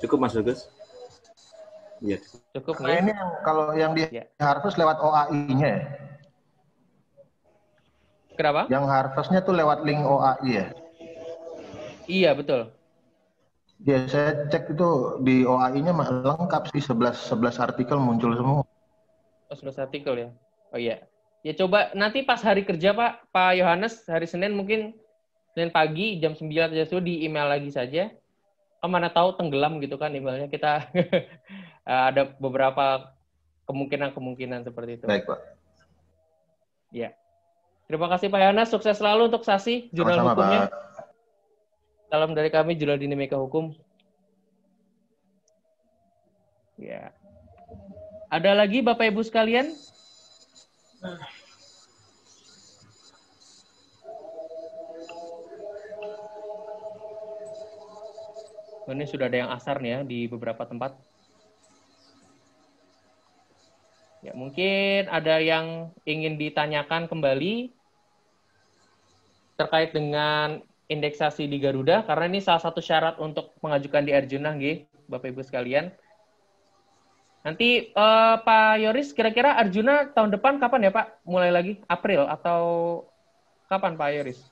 Cukup Mas Bagus? Iya. Cukup Nah ya? ini yang, kalau yang di Ya. harvest lewat OAI-nya ya? Kenapa? Yang harvestnya tuh lewat link OAI ya? Iya, betul. Ya saya cek itu di OAI-nya mah lengkap sih 11 11 artikel muncul semua. Oh, 11 artikel ya. Oh iya. Ya coba nanti pas hari kerja Pak, Pak Yohanes, hari Senin mungkin Senin pagi jam 9 atau jam 10 di email lagi saja. Oh, mana tahu tenggelam gitu kan emailnya kita ada beberapa kemungkinan-kemungkinan seperti itu. Baik Pak. Ya. Terima kasih Pak Yohanes, sukses selalu untuk Sasi jurnal Sama-sama hukumnya. Pak. Salam dari kami Jurnal Dinamika Hukum. Ya. Ada lagi Bapak Ibu sekalian? Oh, Ini sudah ada yang asar nih ya di beberapa tempat. Ya, mungkin ada yang ingin ditanyakan kembali terkait dengan indeksasi di Garuda karena ini salah satu syarat untuk mengajukan di Arjuna nggih, Bapak Ibu sekalian. Nanti eh, Pak Yoris kira-kira Arjuna tahun depan kapan ya Pak? Mulai lagi April atau kapan Pak Yoris?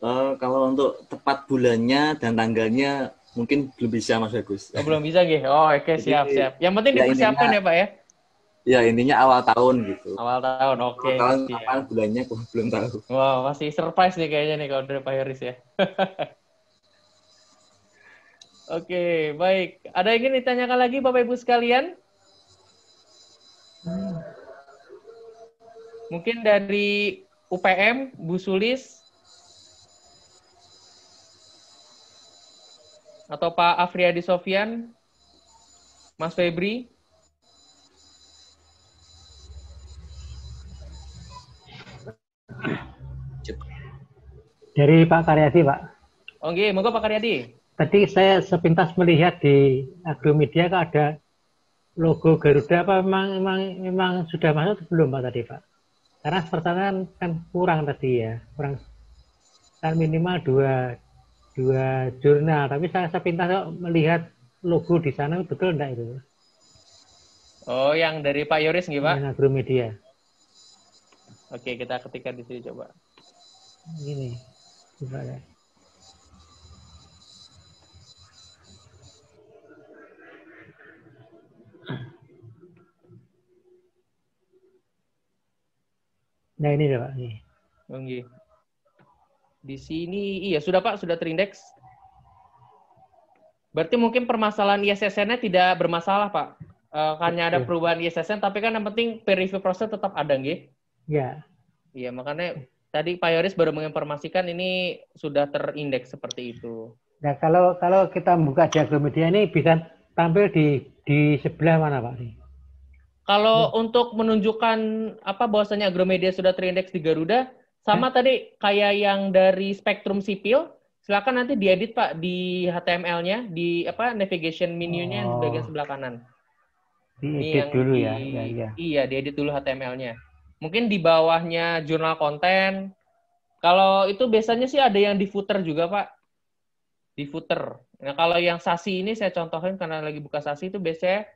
Eh, kalau untuk tepat bulannya dan tanggalnya mungkin belum bisa Mas Bagus. Oh, belum bisa nggih. Oh, oke Jadi, siap siap. Yang penting ya dipersiapkan intinya- ya Pak ya. Ya intinya awal tahun gitu. Awal tahun, oke. Awal tahun siap. kapan bulannya gua belum tahu. Wow, masih surprise nih kayaknya nih kalau dari Pak Yoris ya. Oke, baik. Ada yang ingin ditanyakan lagi Bapak Ibu sekalian? Mungkin dari UPM, Bu Sulis, atau Pak Afriyadi Sofyan, Mas Febri? Dari Pak Karyadi, Pak. Oke, monggo Pak Karyadi. Tadi saya sepintas melihat di Agromedia ada logo Garuda apa memang memang memang sudah masuk atau belum Pak tadi Pak? Karena pertanyaan kan kurang tadi ya, kurang kan minimal dua dua jurnal. Tapi saya sepintas kok melihat logo di sana betul enggak itu? Oh, yang dari Pak Yoris nggih, Pak? Agromedia. Oke, kita ketikkan di sini coba. Ini. Coba ya. Nah ini deh Pak. Ini. Oke. Di sini iya sudah Pak, sudah terindeks. Berarti mungkin permasalahan ISSN-nya tidak bermasalah, Pak. Eh, hanya ada perubahan ISSN, tapi kan yang penting peer review proses tetap ada, nggih? Ya. Iya, makanya tadi Pak Yoris baru menginformasikan ini sudah terindeks seperti itu. Nah kalau kalau kita buka di Agromedia ini bisa tampil di di sebelah mana Pak? Kalau untuk menunjukkan apa bahwasanya Agromedia sudah terindeks di Garuda, sama tadi kayak yang dari Spektrum Sipil, silakan nanti diedit Pak di HTML-nya, di apa navigation menu-nya yang Oh. bagian sebelah kanan. Diedit yang dulu di- ya. ya, ya. Iya, diedit dulu HTML-nya. Mungkin di bawahnya jurnal konten. Kalau itu biasanya sih ada yang di footer juga, Pak. Di footer. Nah, kalau yang sasi ini saya contohin karena lagi buka sasi itu biasanya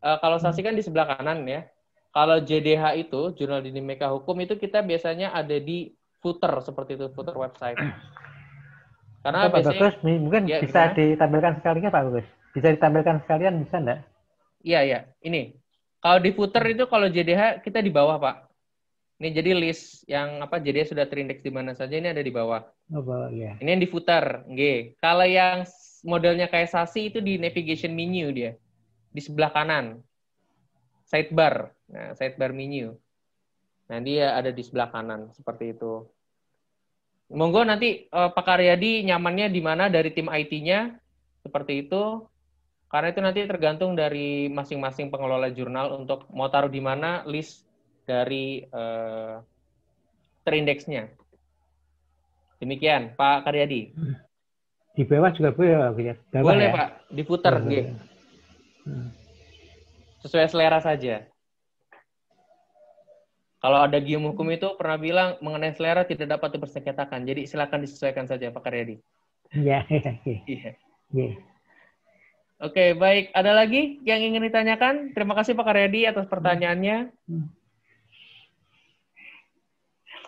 eh, kalau sasi kan di sebelah kanan ya. Kalau JDH itu, Jurnal Dinamika Hukum itu kita biasanya ada di footer seperti itu, footer website. Karena Pak biasanya Bagus, mungkin Ya, bisa gimana? ditampilkan sekalian Pak Bagus. Bisa ditampilkan sekalian bisa enggak? Iya, iya. Ini. Kalau di footer itu kalau JDH kita di bawah, Pak. Ini jadi list yang apa JDH sudah terindeks di mana saja ini ada di bawah. Oh, bawa, ya. Ini yang di footer, G. Kalau yang modelnya kayak Sasi itu di navigation menu dia. Di sebelah kanan. Sidebar. Nah, sidebar menu. Nah, dia ada di sebelah kanan seperti itu. Monggo nanti eh, Pak Karyadi nyamannya di mana dari tim IT-nya seperti itu. Karena itu nanti tergantung dari masing-masing pengelola jurnal untuk mau taruh di mana list dari eh, terindeksnya. Demikian, Pak Karyadi. Di bawah juga boleh Pak ya. Bawah, Boleh, ya? Pak. Diputar, boleh. Hmm. Sesuai selera saja. Kalau ada gium hukum itu pernah bilang mengenai selera tidak dapat dipersengketakan. Jadi silakan disesuaikan saja, Pak Karyadi. Iya, iya, iya. Iya. Oke, baik. Ada lagi yang ingin ditanyakan? Terima kasih Pak Karyadi atas pertanyaannya.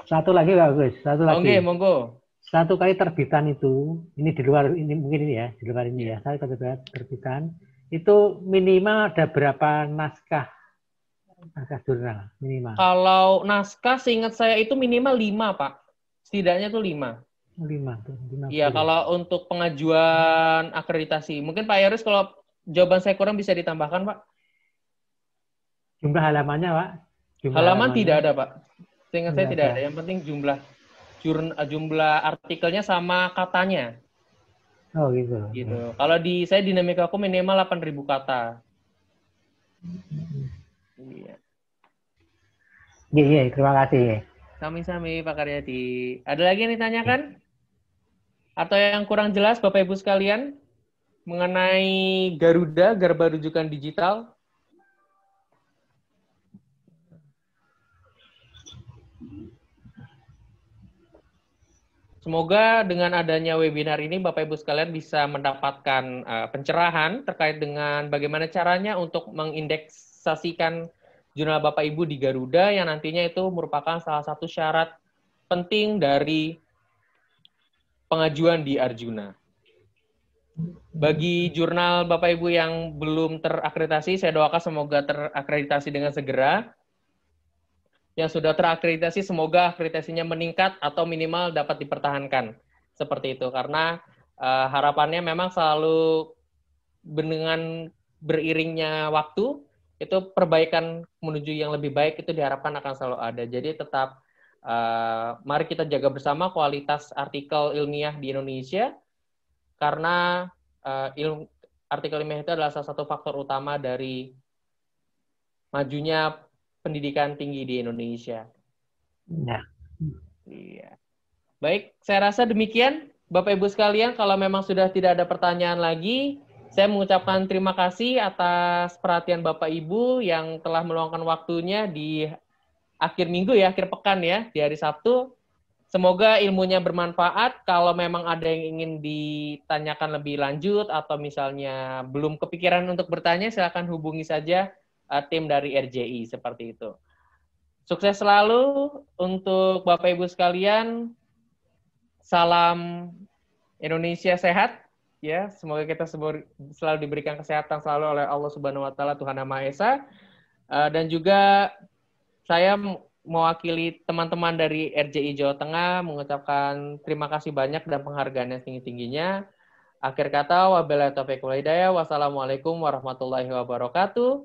Satu lagi Pak Bagus, satu lagi. Oke, monggo. Satu kali terbitan itu, ini di luar ini mungkin ini ya, di luar ini ya. Satu kali terbitan itu minimal ada berapa naskah naskah jurnal minimal Kalau naskah seingat saya itu minimal 5, Pak. Setidaknya tuh 5. lima tuh lima Iya, kalau untuk pengajuan akreditasi. Mungkin Pak Yaris kalau jawaban saya kurang bisa ditambahkan, Pak. jumlah halamannya pak Jumlah Halaman halamannya. tidak ada, Pak. Seingat saya Tidak ada. Yang penting jumlah jurn- eh, jumlah artikelnya sama katanya oh gitu gitu. Kalau di saya dinamika aku minimal 8.000 kata. Iya. iya terima kasih Sami-sami Pak Karyadi. Ada lagi yang ditanyakan? Atau yang kurang jelas Bapak Ibu sekalian mengenai Garuda, Garba Rujukan Digital? Semoga dengan adanya webinar ini Bapak Ibu sekalian bisa mendapatkan eh, pencerahan terkait dengan bagaimana caranya untuk mengindeksasikan jurnal Bapak Ibu di Garuda yang nantinya itu merupakan salah satu syarat penting dari pengajuan di Arjuna. Bagi jurnal Bapak Ibu yang belum terakreditasi, saya doakan semoga terakreditasi dengan segera. Yang sudah terakreditasi, semoga akreditasinya meningkat atau minimal dapat dipertahankan. Seperti itu, karena uh, harapannya memang selalu dengan beriringnya waktu, itu perbaikan menuju yang lebih baik itu diharapkan akan selalu ada. Jadi tetap uh, mari kita jaga bersama kualitas artikel ilmiah di Indonesia, karena uh, ilmu artikel ilmiah itu adalah salah satu faktor utama dari majunya pendidikan tinggi di Indonesia. Ya. Iya. Baik, saya rasa demikian Bapak Ibu sekalian, kalau memang sudah tidak ada pertanyaan lagi, saya mengucapkan terima kasih atas perhatian Bapak Ibu yang telah meluangkan waktunya di akhir minggu ya, akhir pekan ya, di hari Sabtu. Semoga ilmunya bermanfaat. Kalau memang ada yang ingin ditanyakan lebih lanjut atau misalnya belum kepikiran untuk bertanya, silakan hubungi saja uh, tim dari RJI seperti itu. Sukses selalu untuk Bapak Ibu sekalian. Salam Indonesia sehat ya. Semoga kita selalu diberikan kesehatan selalu oleh Allah Subhanahu wa taala Tuhan Yang Maha Esa. Uh, dan juga saya mewakili teman-teman dari RJI Jawa Tengah mengucapkan terima kasih banyak dan penghargaan yang tinggi-tingginya. Akhir kata, wabillahi taufiq walhidayah. Wassalamualaikum warahmatullahi wabarakatuh.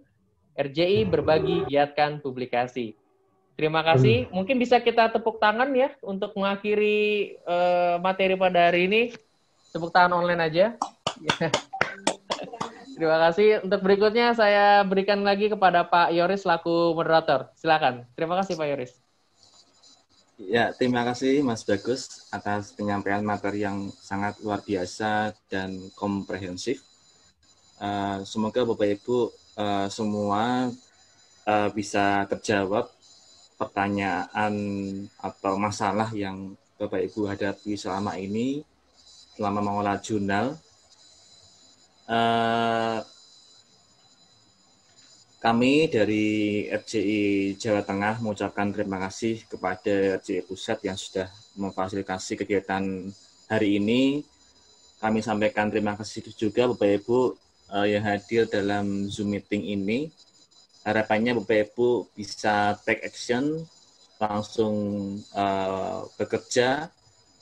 RJI berbagi, giatkan publikasi. Terima kasih. Mungkin bisa kita tepuk tangan ya untuk mengakhiri uh, materi pada hari ini. Tepuk tangan online aja. Terima kasih. Untuk berikutnya saya berikan lagi kepada Pak Yoris selaku moderator. Silakan. Terima kasih Pak Yoris. Ya, terima kasih Mas Bagus atas penyampaian materi yang sangat luar biasa dan komprehensif. Uh, semoga Bapak Ibu uh, semua uh, bisa terjawab pertanyaan atau masalah yang Bapak Ibu hadapi selama ini selama mengolah jurnal Uh, kami dari RCI Jawa Tengah mengucapkan terima kasih kepada RCI Pusat yang sudah memfasilitasi kegiatan hari ini. Kami sampaikan terima kasih juga Bapak Ibu uh, yang hadir dalam Zoom meeting ini. Harapannya Bapak Ibu bisa take action, langsung uh, bekerja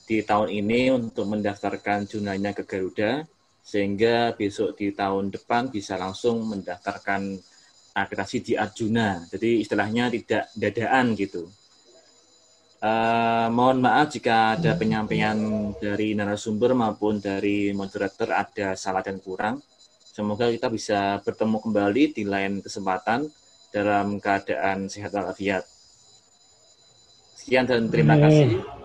di tahun ini untuk mendaftarkan jurnalnya ke Garuda sehingga besok di tahun depan bisa langsung mendaftarkan akreditasi di Arjuna. Jadi istilahnya tidak dadaan gitu. Uh, mohon maaf jika ada penyampaian dari narasumber maupun dari moderator ada salah dan kurang. Semoga kita bisa bertemu kembali di lain kesempatan dalam keadaan sehat walafiat. Sekian dan terima kasih.